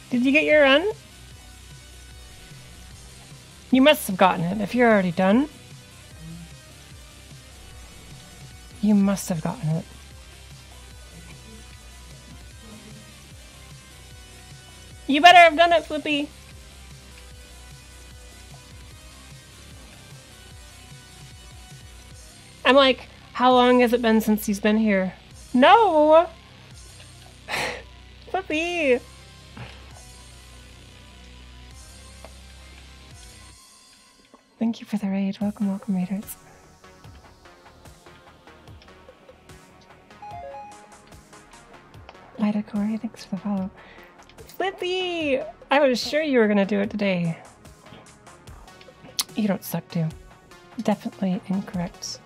Speaker 1: Did you get your run? You must have gotten it if you're already done. You must have gotten it. You better have done it, Flippy. I'm like, how long has it been since he's been here? No! Thank you for the raid. Welcome, welcome, raiders. Lida Corey, thanks for the follow. Flippy! I was sure you were gonna do it today. You don't suck, do. Definitely incorrect.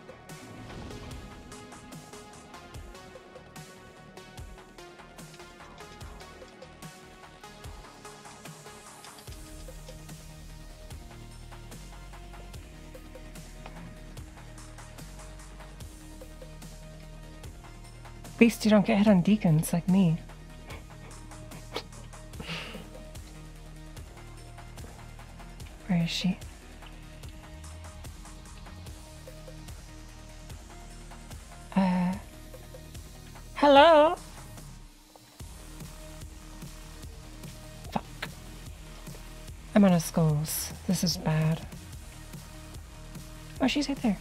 Speaker 1: Least you don't get hit on deacons like me. Where is she? Uh, hello? Fuck. I'm on a skulls. This is bad. Oh, she's right there.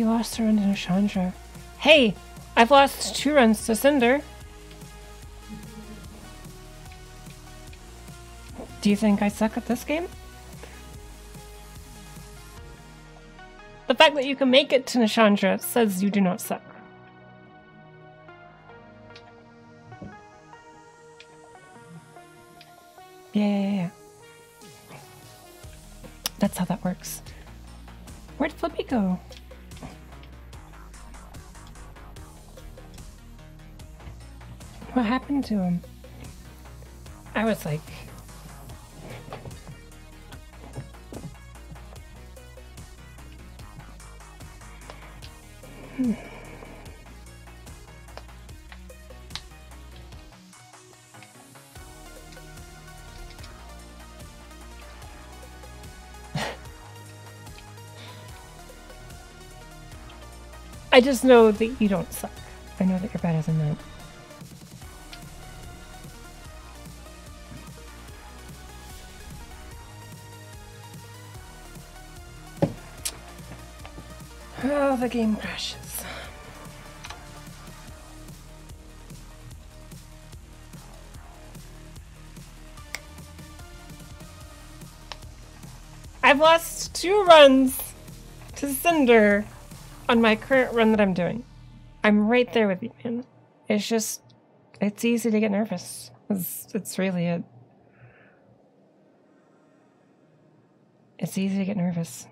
Speaker 1: You lost a run to Chandra. Hey, I've lost two runs to Cinder. Do you think I suck at this game? The fact that you can make it to Nishandra says you do not suck. Happened to him? I was like. Hmm. I just know that you don't suck. I know that you're better than that. The game crashes. I've lost two runs to Cinder on my current run that I'm doing. I'm right there with you, man. It's just, it's easy to get nervous. It's, it's really it. It's easy to get nervous.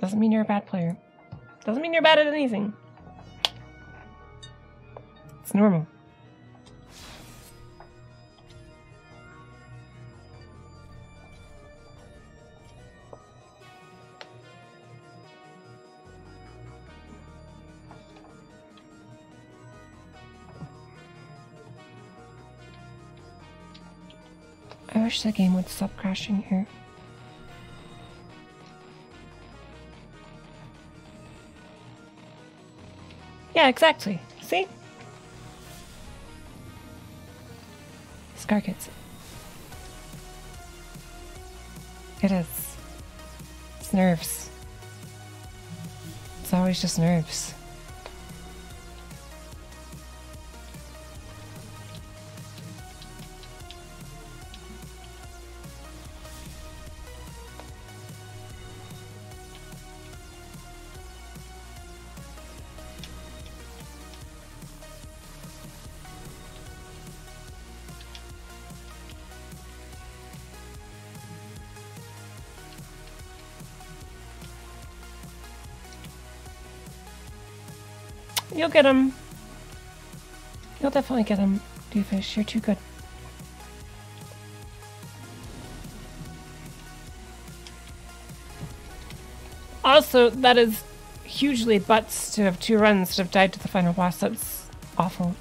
Speaker 1: Doesn't mean you're a bad player. Doesn't mean you're bad at anything. It's normal. I wish the game would stop crashing here. Yeah, exactly. See? Scar gets it. It is. It's nerves. It's always just nerves. You'll get him. You'll definitely get him, Doofus. You're too good. Also, that is hugely butts to have two runs that have died to the final boss. That's awful.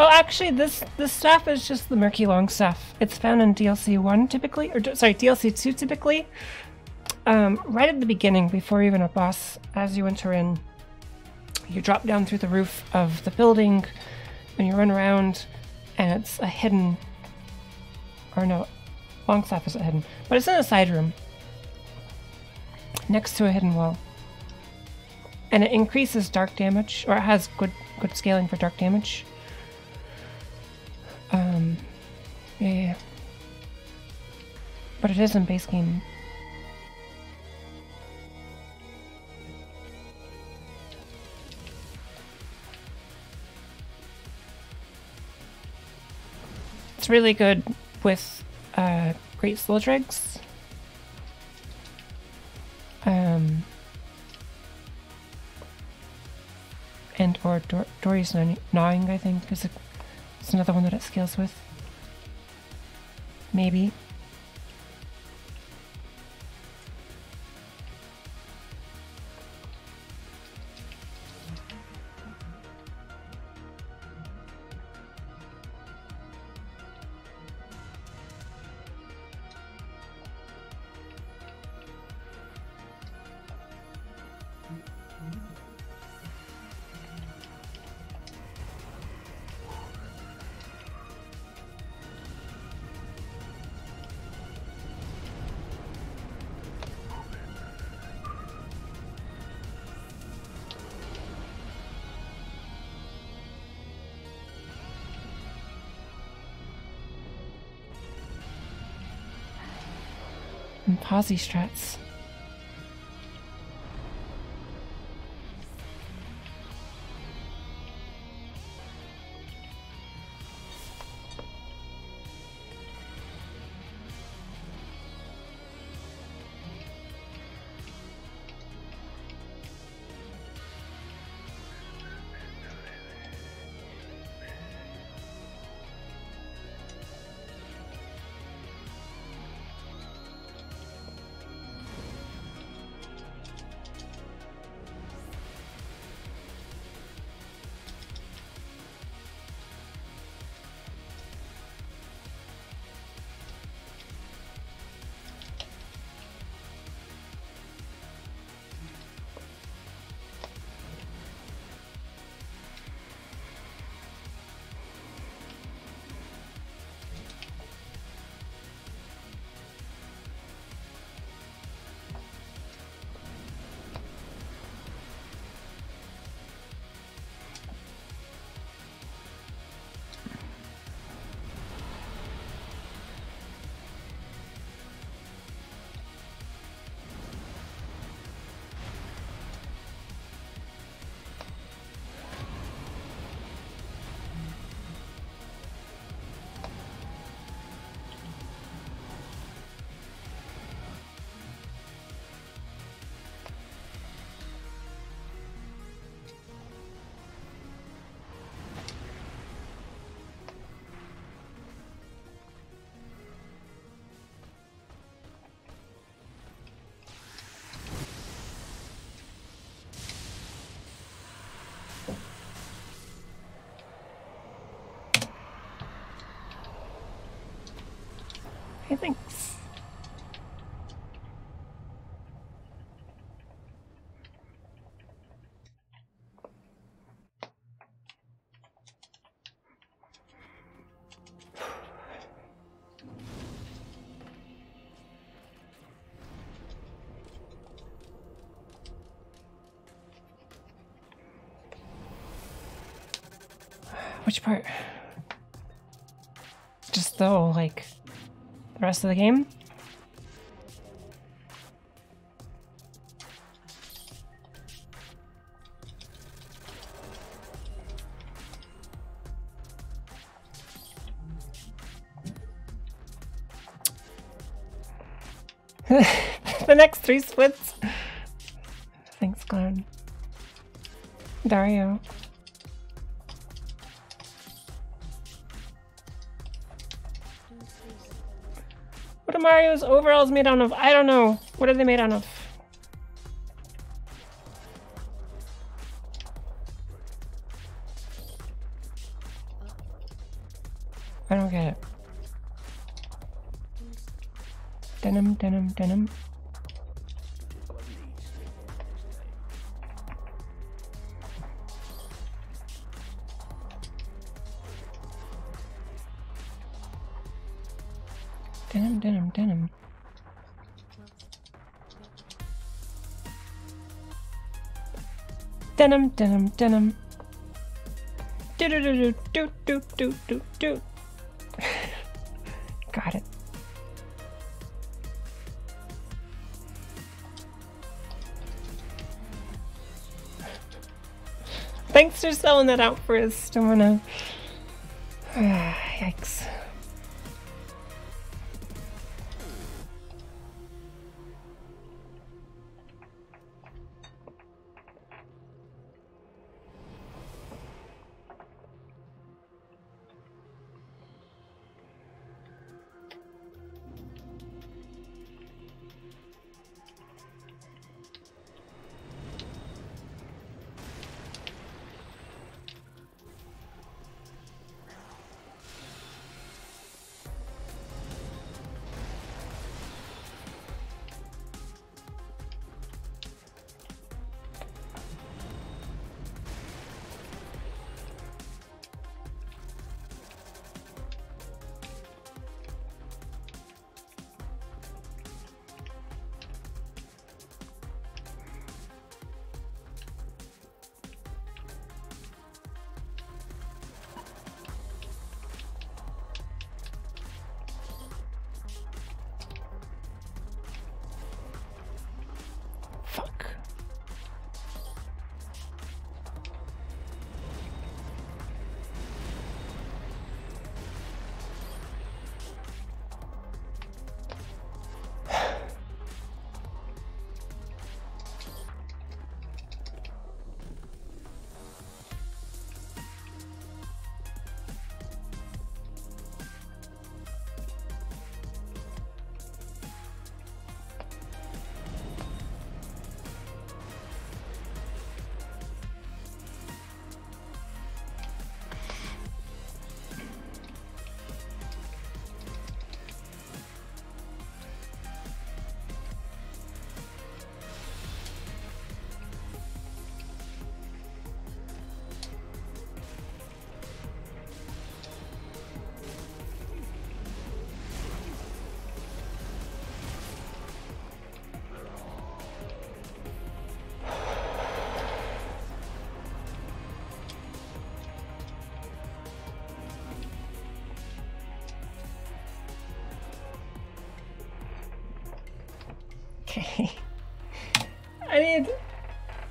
Speaker 1: Well, actually, this this staff is just the murky long staff. It's found in DLC one typically, or sorry, DLC two typically. Um, right at the beginning, before even a boss, as you enter in, you drop down through the roof of the building, and you run around, and it's a hidden, or no, long staff isn't hidden, but it's in a side room, next to a hidden wall, and it increases dark damage, or it has good good scaling for dark damage. Is in base game. It's really good with uh, Great Soul Dregs. Um, and or Dor- Dorhys' Gnaw- gnawing, I think, is a, is another one that it scales with. Maybe. And Okay, thanks. Which part? Just though, like the rest of the game? the next three splits. Thanks, Glenn. Dario. Mario's overalls made out of? I don't know. What are they made out of? Denim, denim, denim. Do do do do do do do do. Got it. Thanks for selling that out for us, Stamina.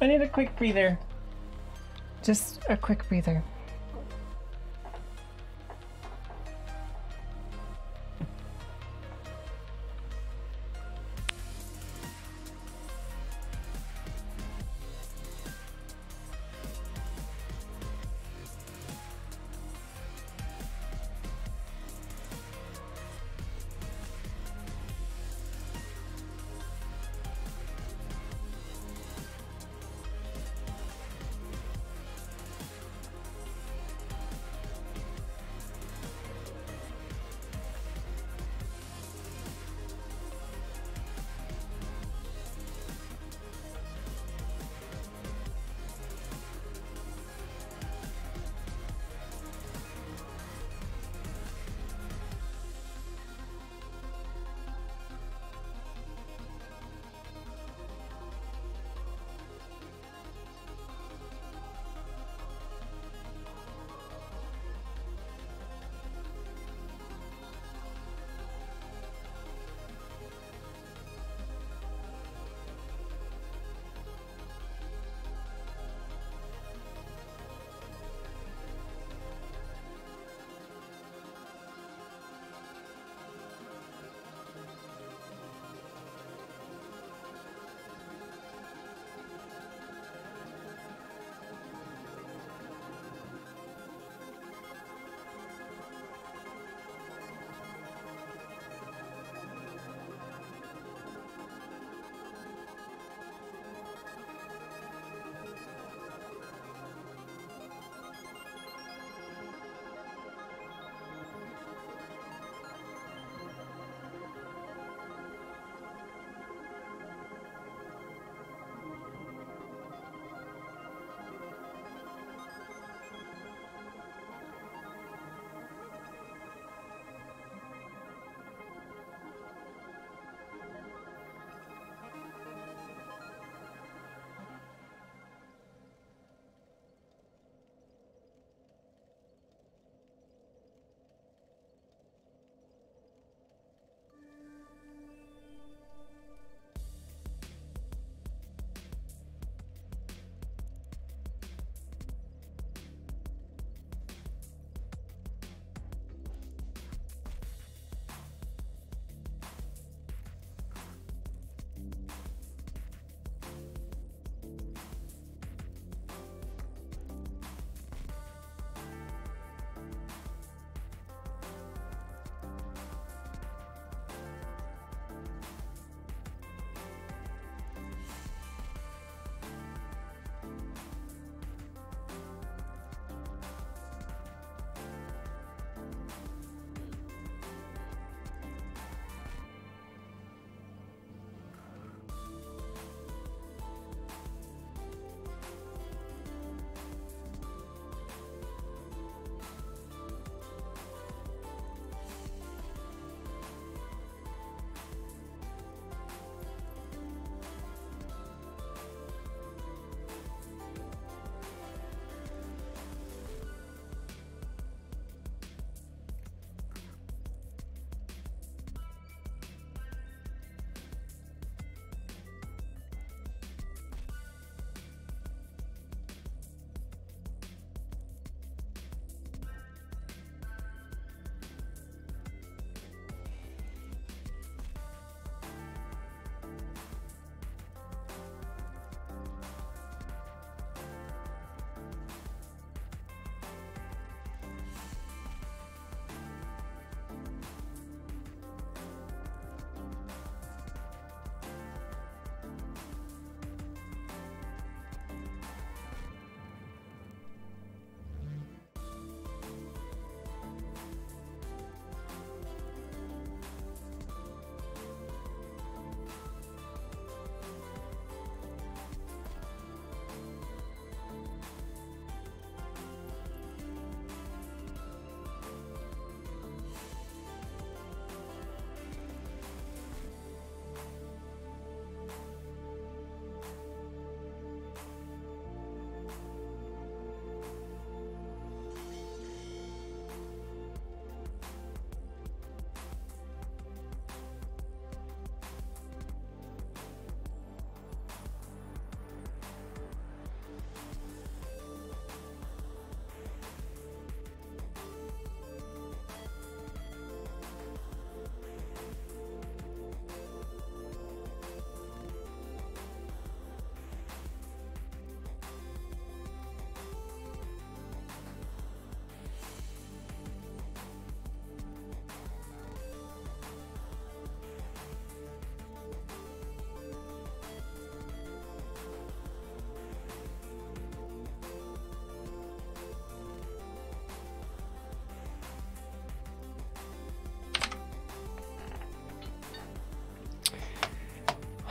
Speaker 1: Need a quick breather. Just a quick breather.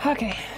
Speaker 2: Okay.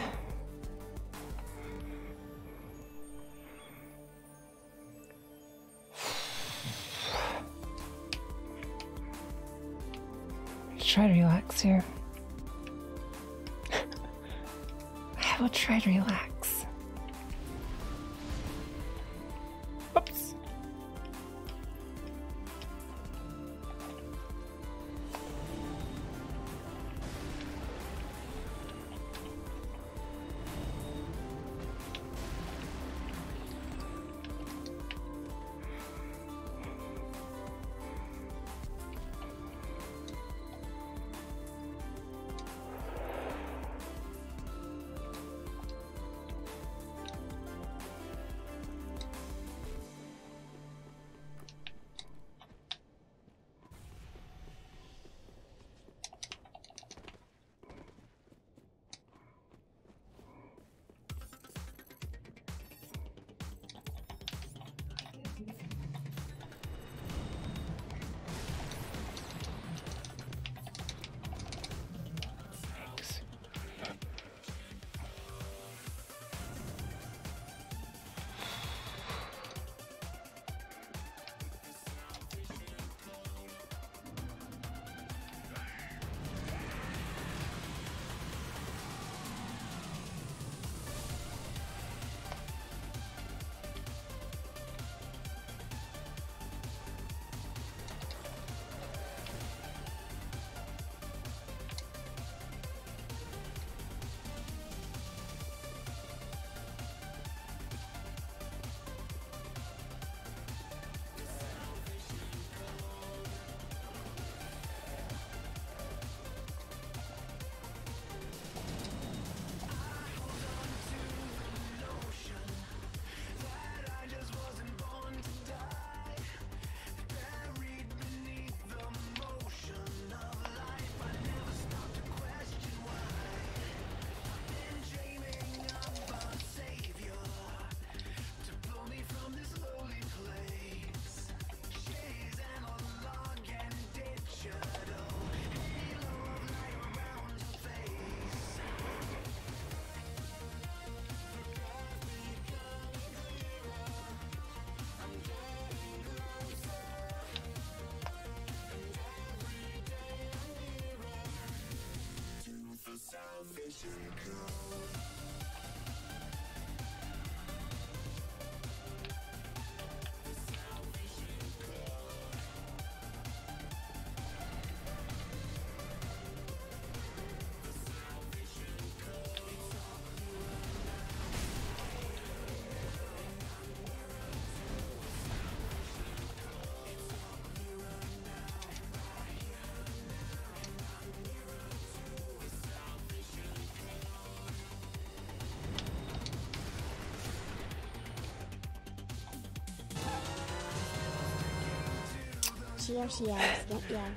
Speaker 3: Cheers, yes, yeah, yeah.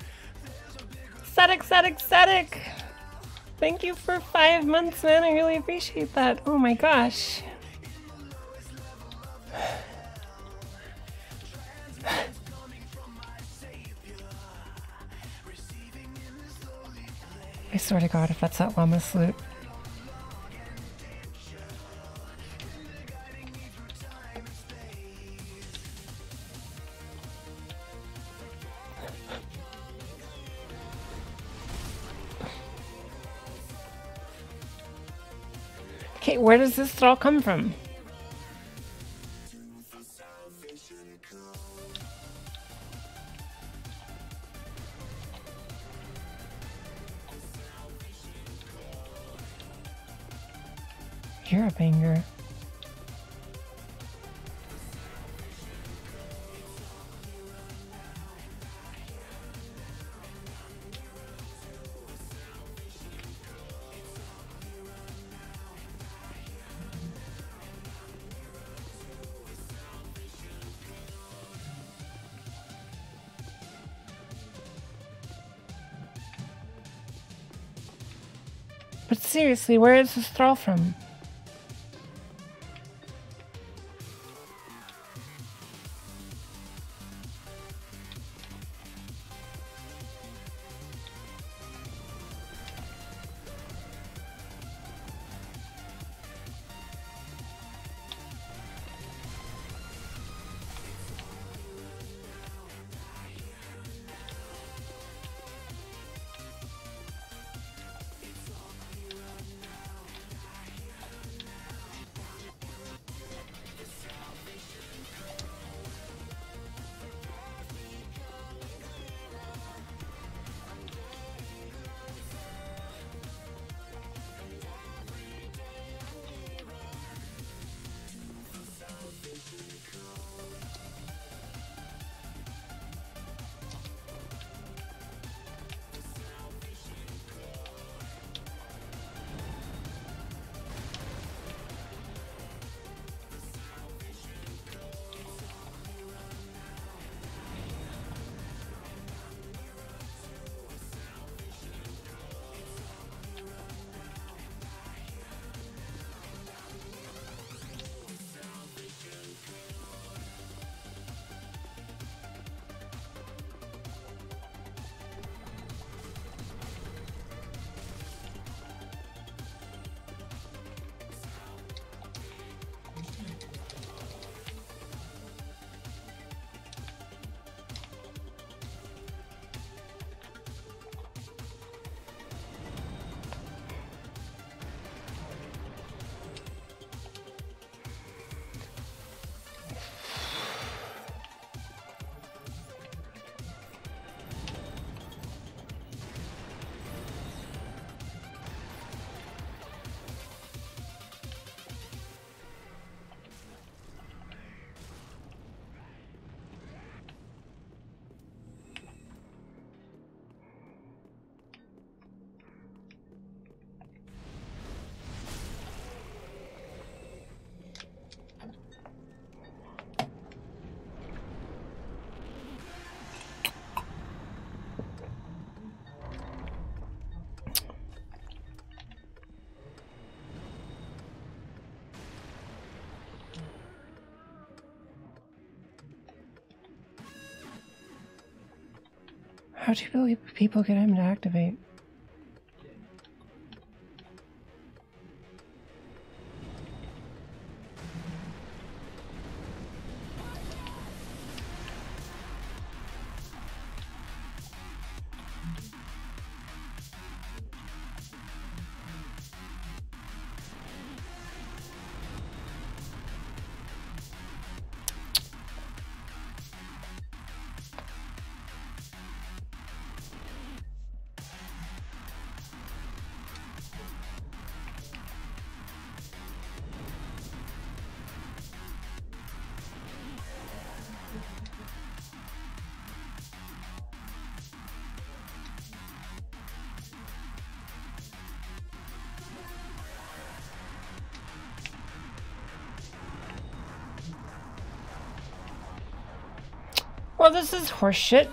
Speaker 2: Static. Thank you for five months, man. I really appreciate that. Oh my gosh. I swear to God, if that's that llama salute. Where does this all come from? Seriously, where is this thrall from?
Speaker 1: How do people- people get him to activate? Horseshit.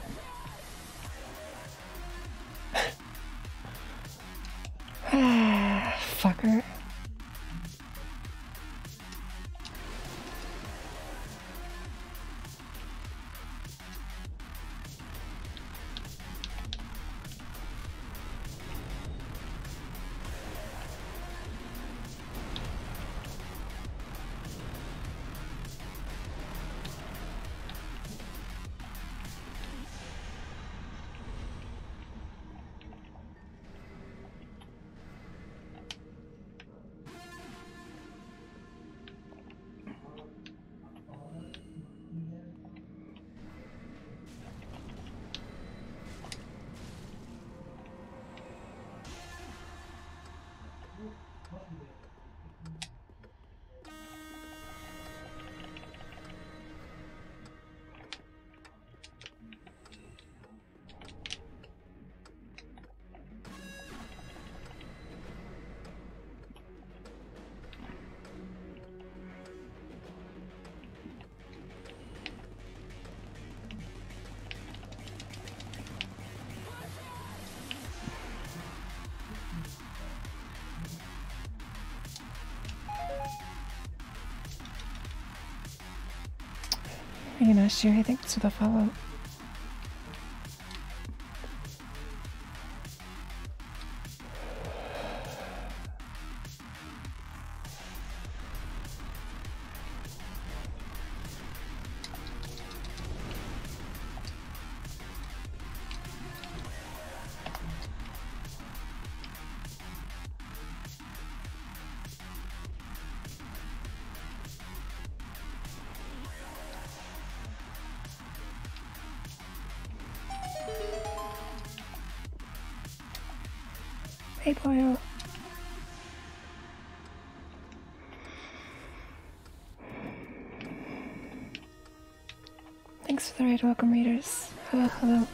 Speaker 1: You know, Sherry, thanks for the follow. Thanks for the raid. Welcome, readers. Hello, hello.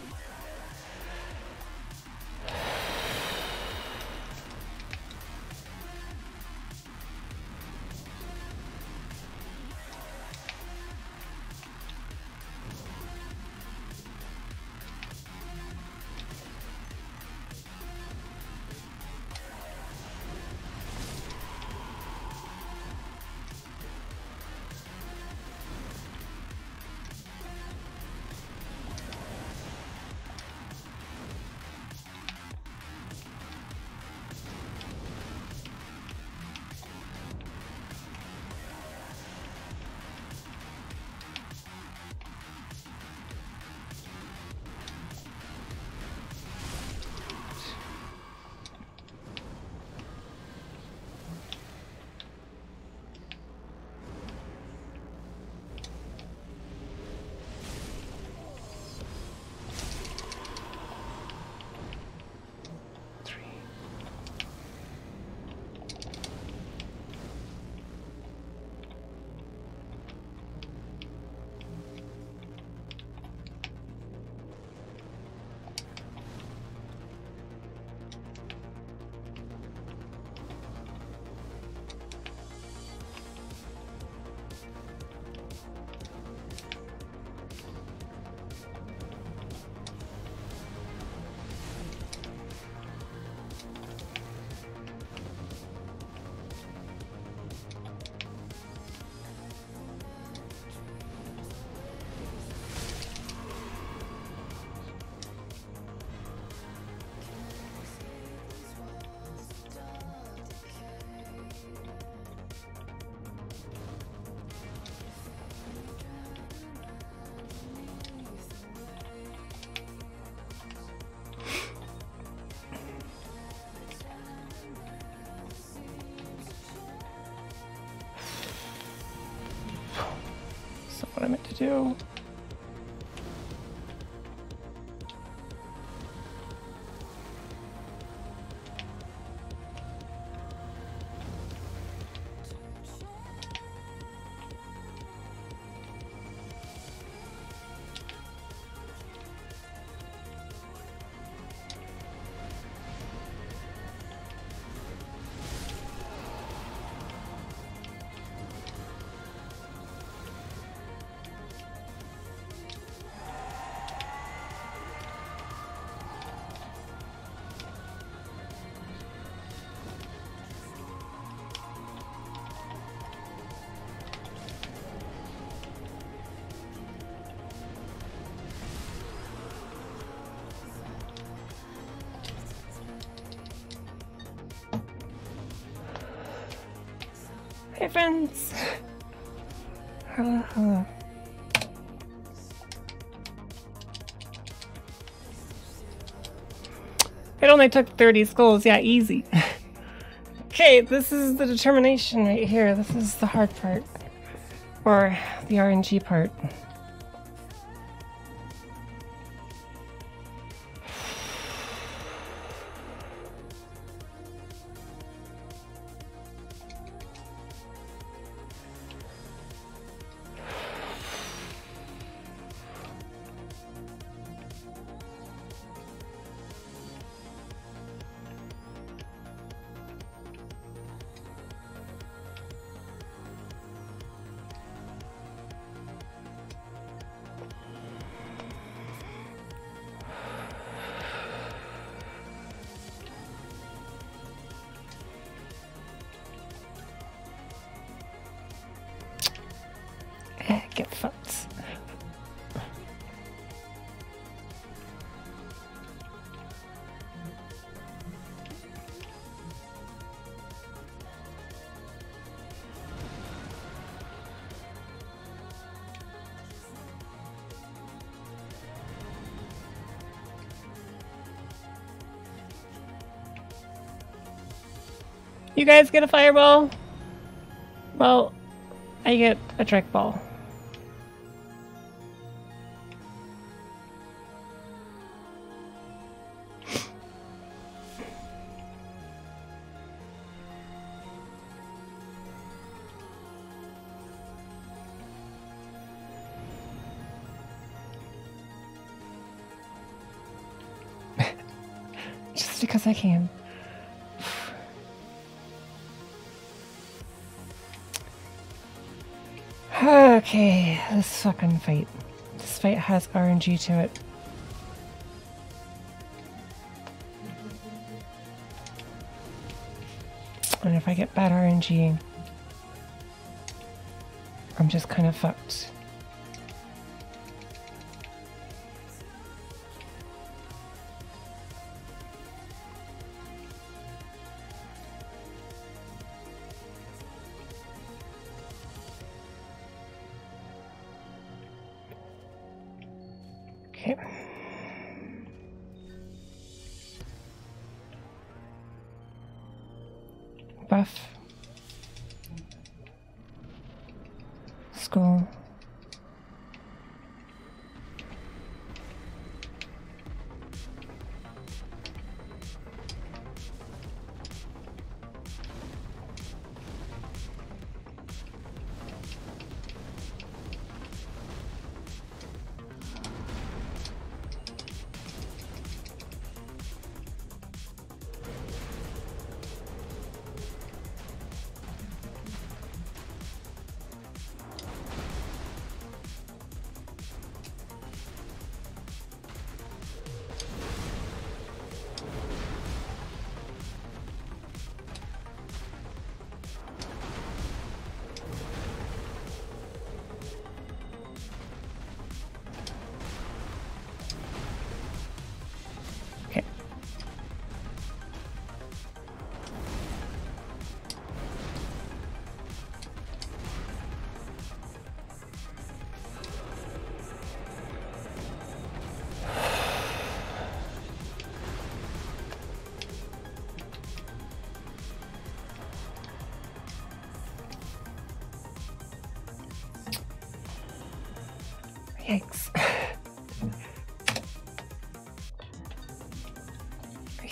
Speaker 1: Do. Friends. It only took 30 skulls. Yeah, easy. okay, this is the determination right here. This is the hard part. Or the RNG part. You guys get a fireball? Well, I get a trick ball. Just because I can. Okay, this fucking fight. This fight has RNG to it. And if I get bad RNG, I'm just kind of fucked.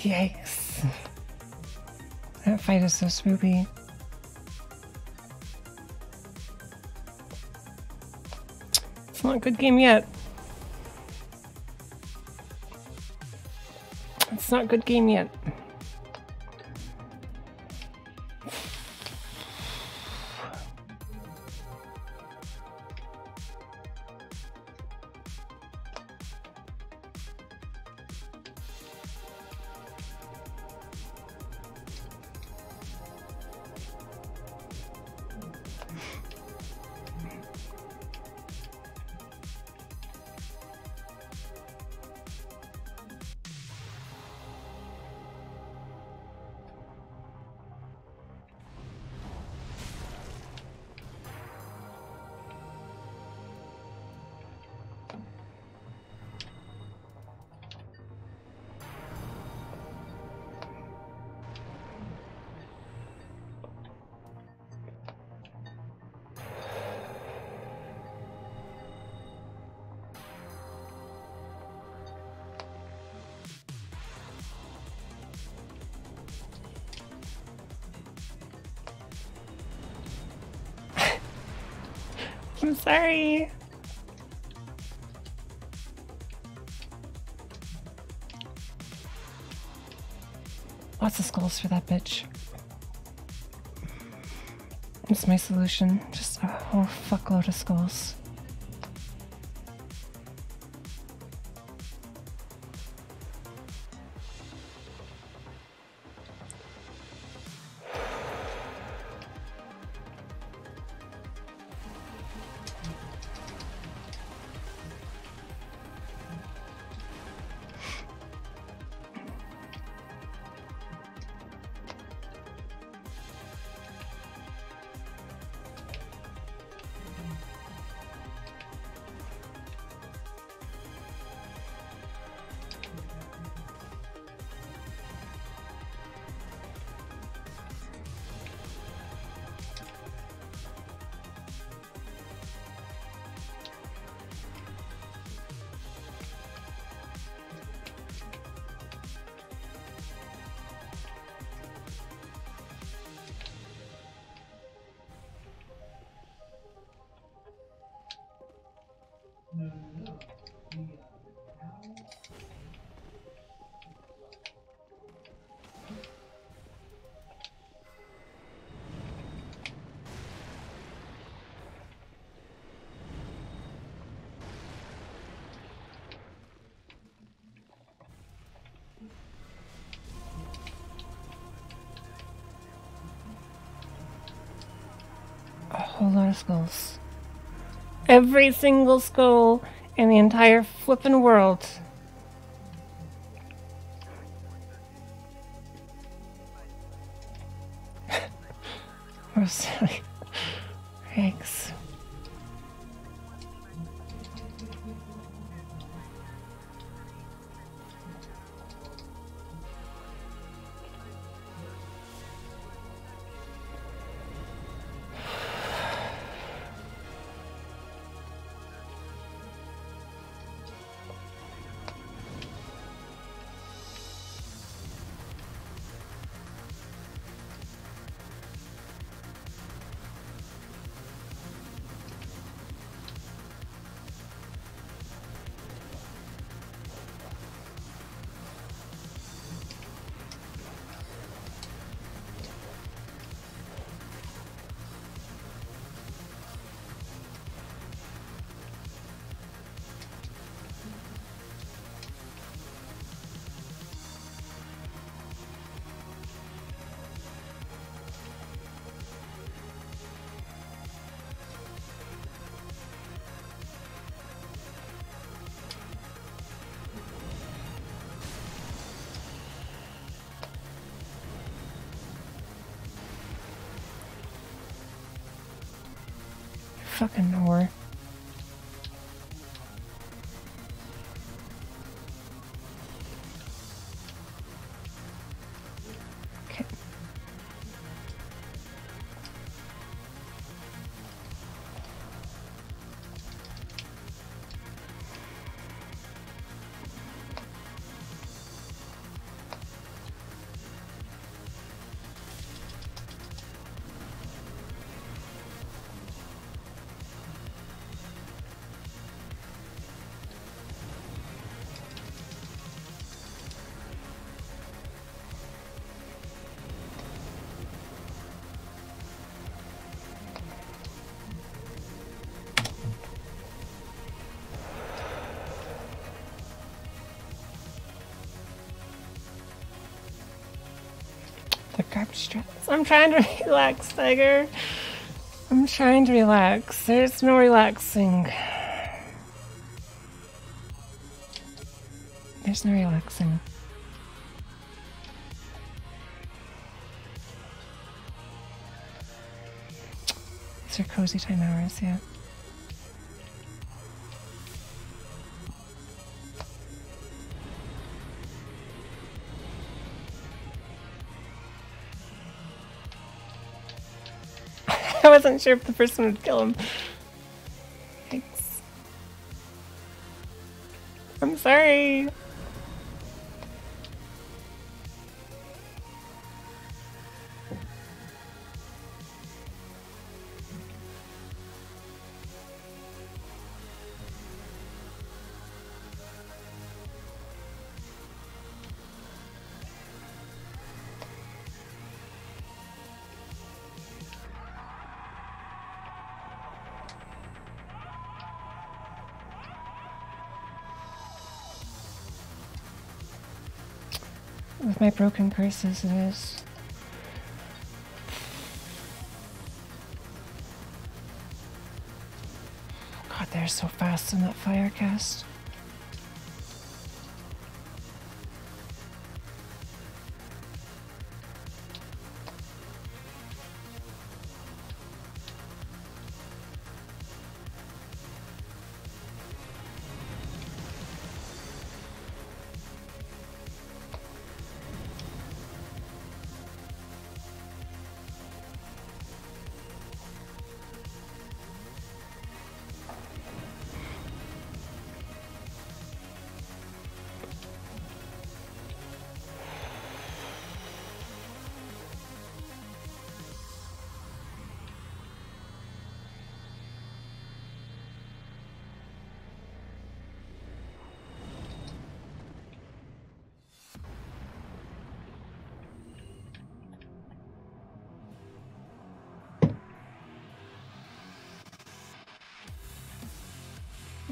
Speaker 1: Yikes. That fight is so spoopy. It's not a good game yet. It's not a good game yet. Sorry. Lots of skulls for that bitch. It's my solution. Just a whole fuckload of skulls. Skulls. Every single skull in the entire flippin' world. Fucking whore. I'm trying to relax, Tiger. I'm trying to relax. There's no relaxing. There's no relaxing. These are cozy time hours, yeah. Wasn't sure if the first one would kill him. Thanks. I'm sorry. My broken curses, is. God, they're so fast in that fire cast.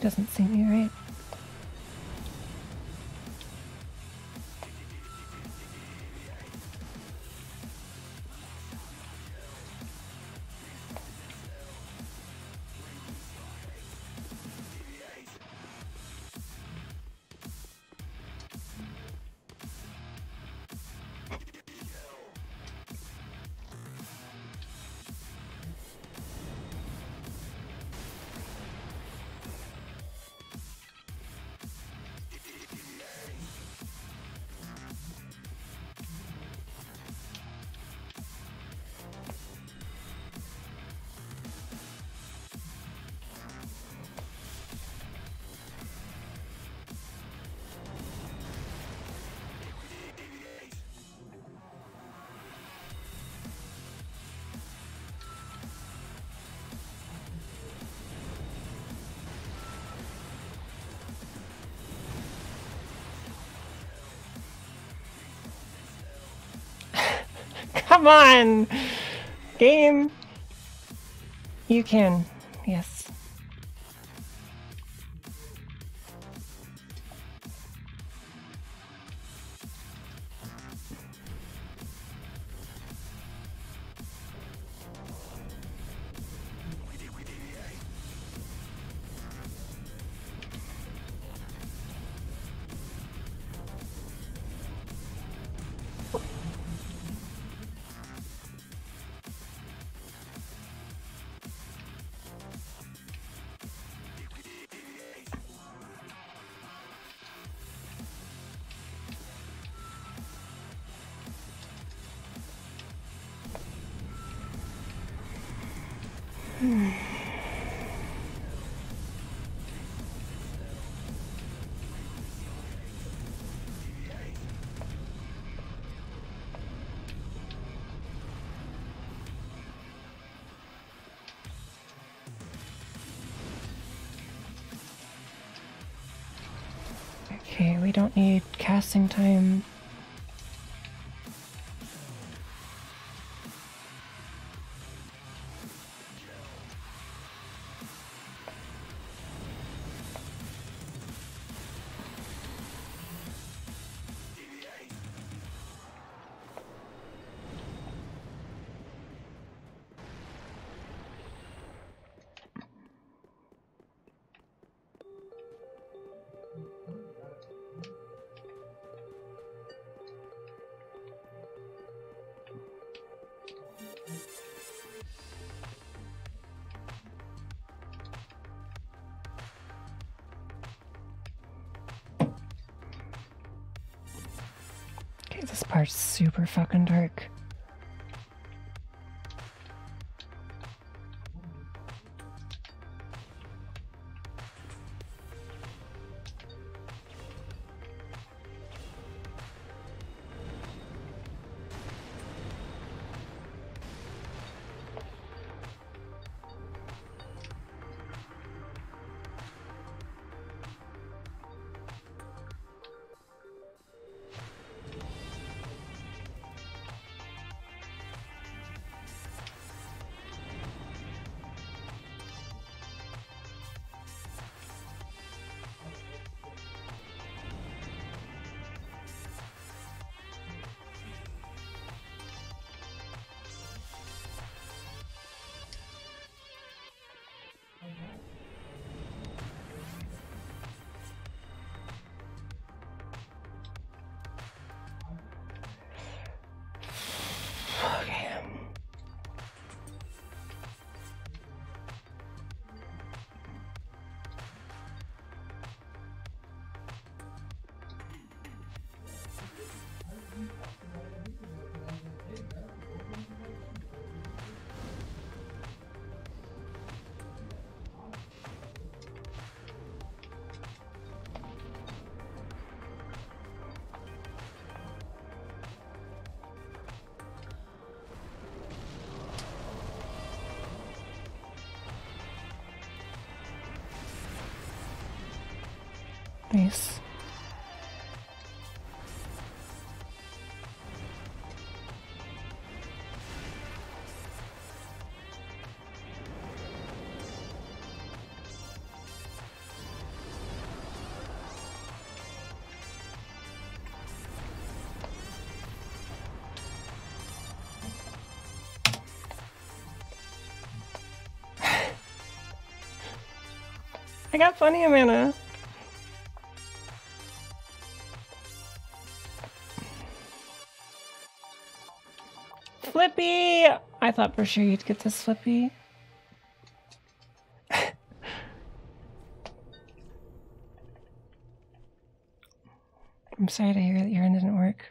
Speaker 1: Doesn't seem right. Come on! Game. You can. Yes. Need casting time. Super fucking dark. I got funny, Amanda. Flippy! I thought for sure you'd get this Flippy. I'm sorry to hear that your end didn't work.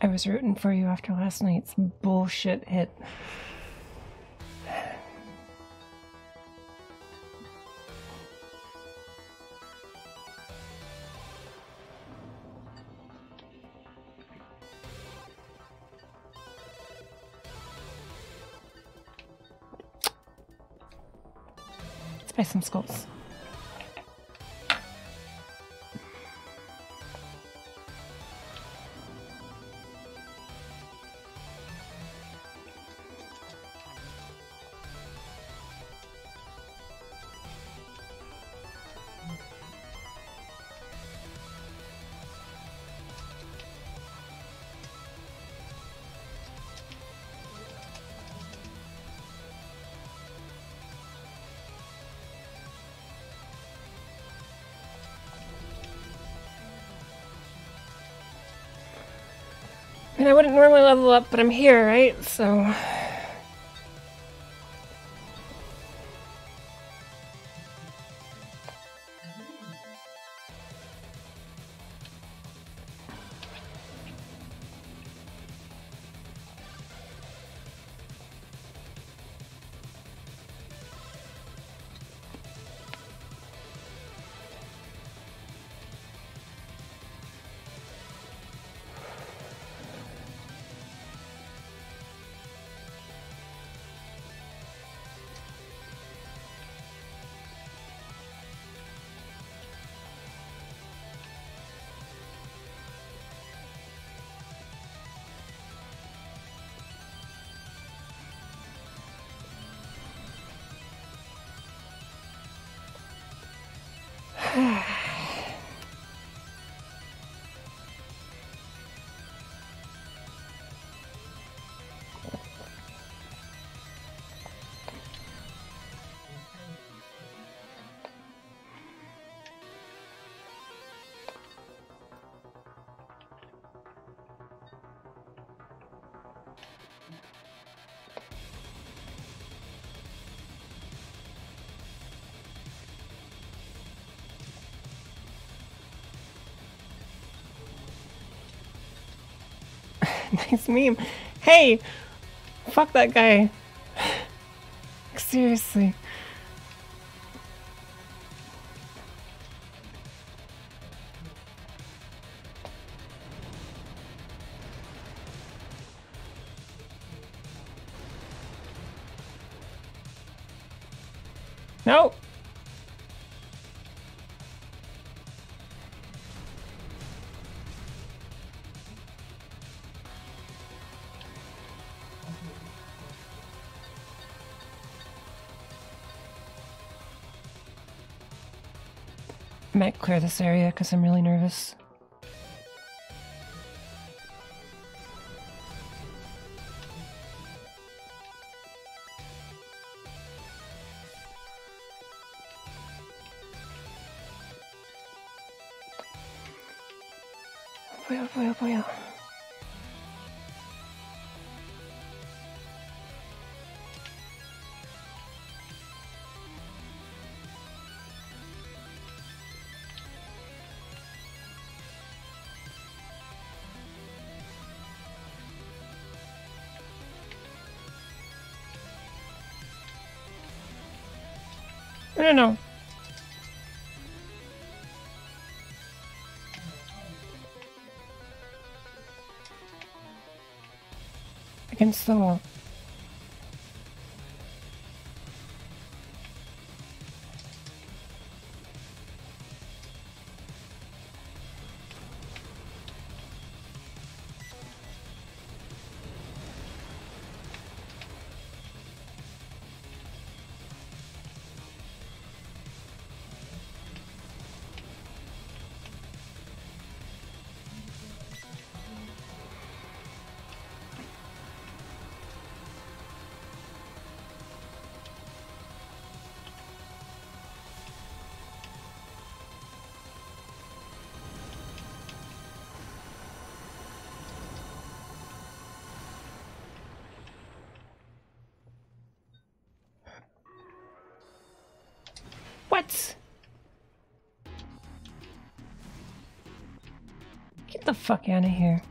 Speaker 1: I was rooting for you after last night's bullshit hit. Some skulls. Mean, I wouldn't normally level up, but I'm here, right? So. Meme. Hey, fuck that guy. Seriously. No. Might clear this area because I'm really nervous. Oh boy, oh oh boy, oh oh. No, no, no. Against fuck out of here.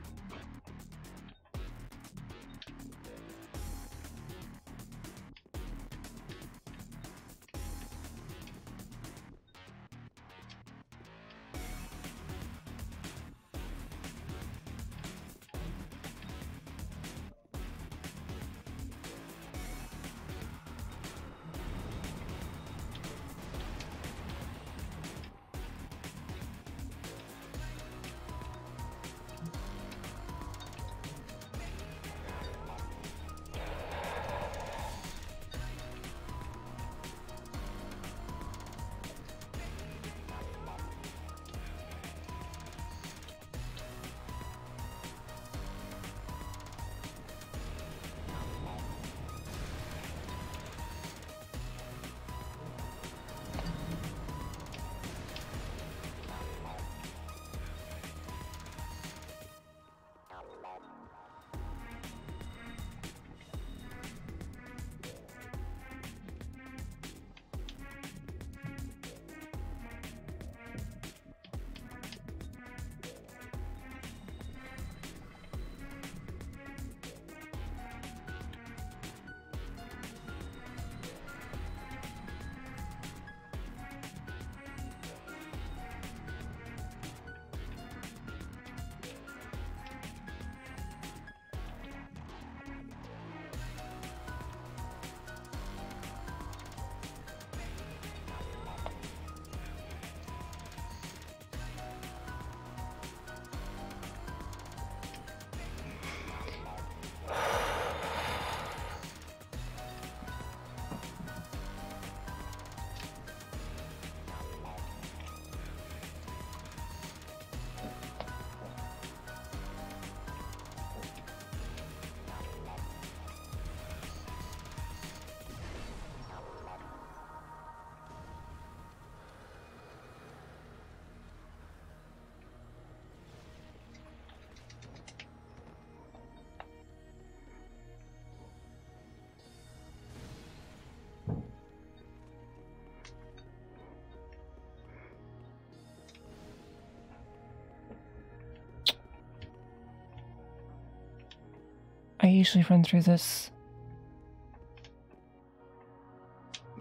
Speaker 1: Usually run through this.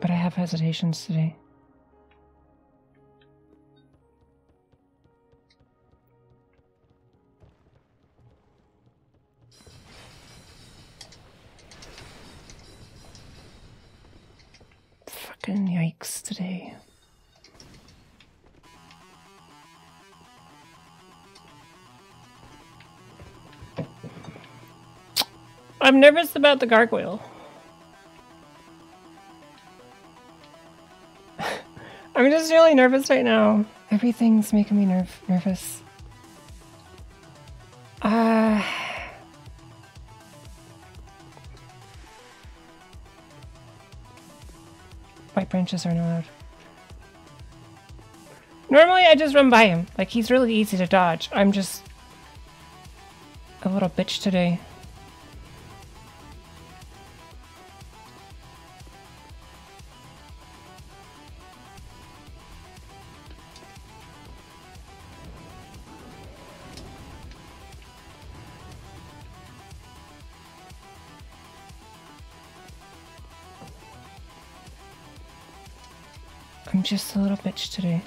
Speaker 1: But I have hesitations today. I'm nervous about the gargoyle. I'm just really nervous right now. Everything's making me nerv- nervous. Ah. White branches aren't allowed. Normally I just run by him. Like he's really easy to dodge. I'm just a little bitch today. I'm just a little bitch today.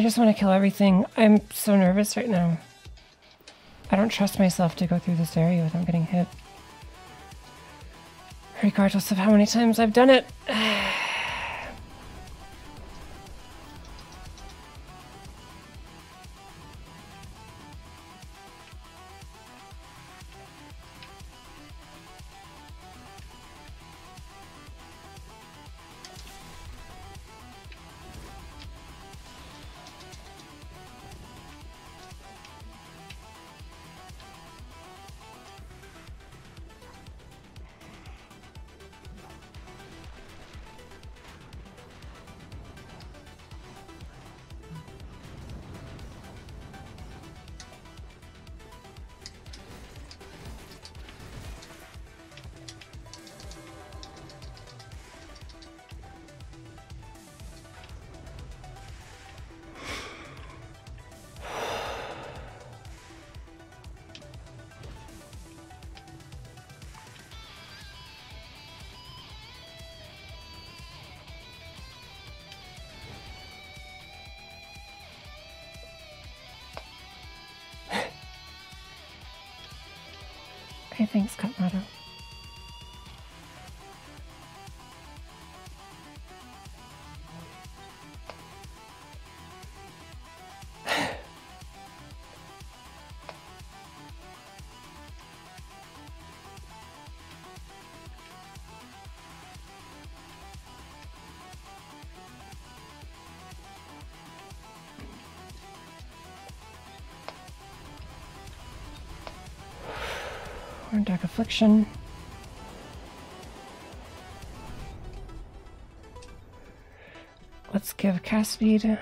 Speaker 1: I just want to kill everything. I'm so nervous right now. I don't trust myself to go through this area without getting hit. Regardless of how many times I've done it. Horn Dark Affliction. Let's give cast speed.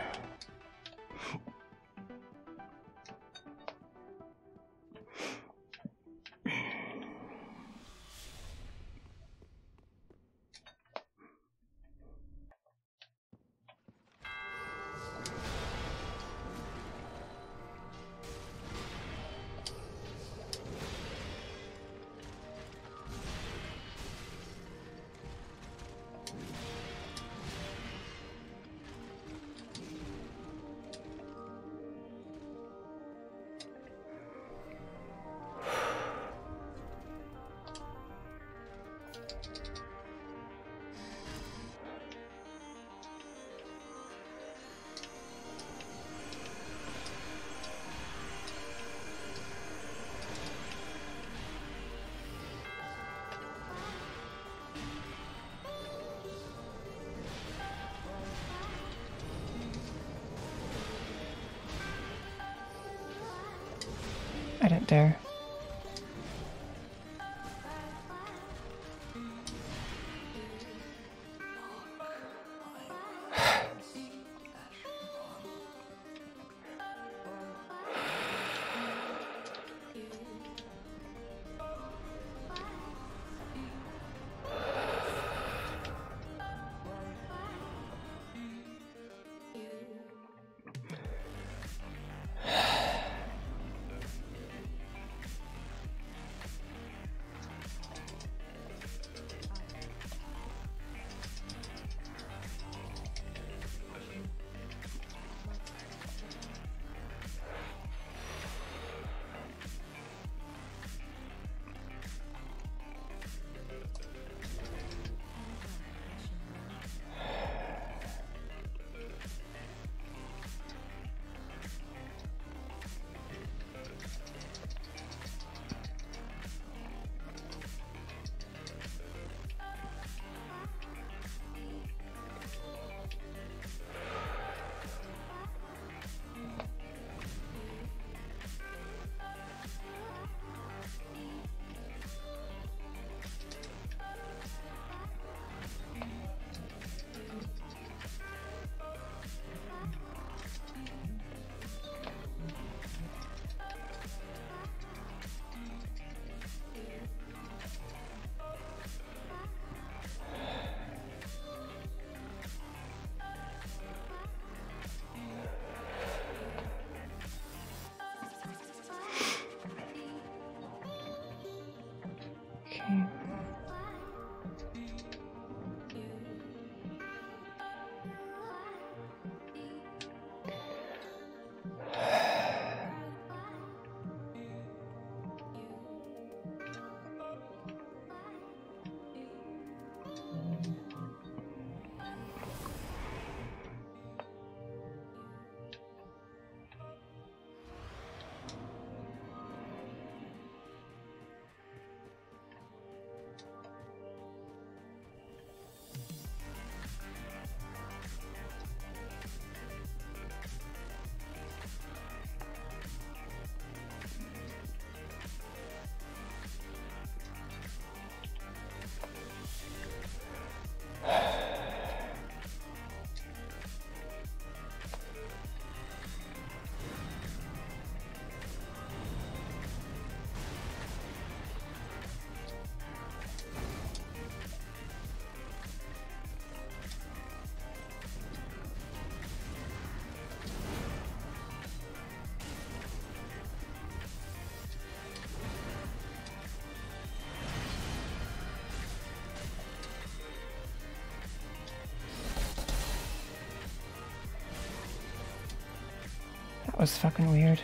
Speaker 1: Was fucking weird.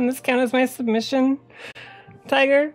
Speaker 1: Can this count as my submission, Tiger?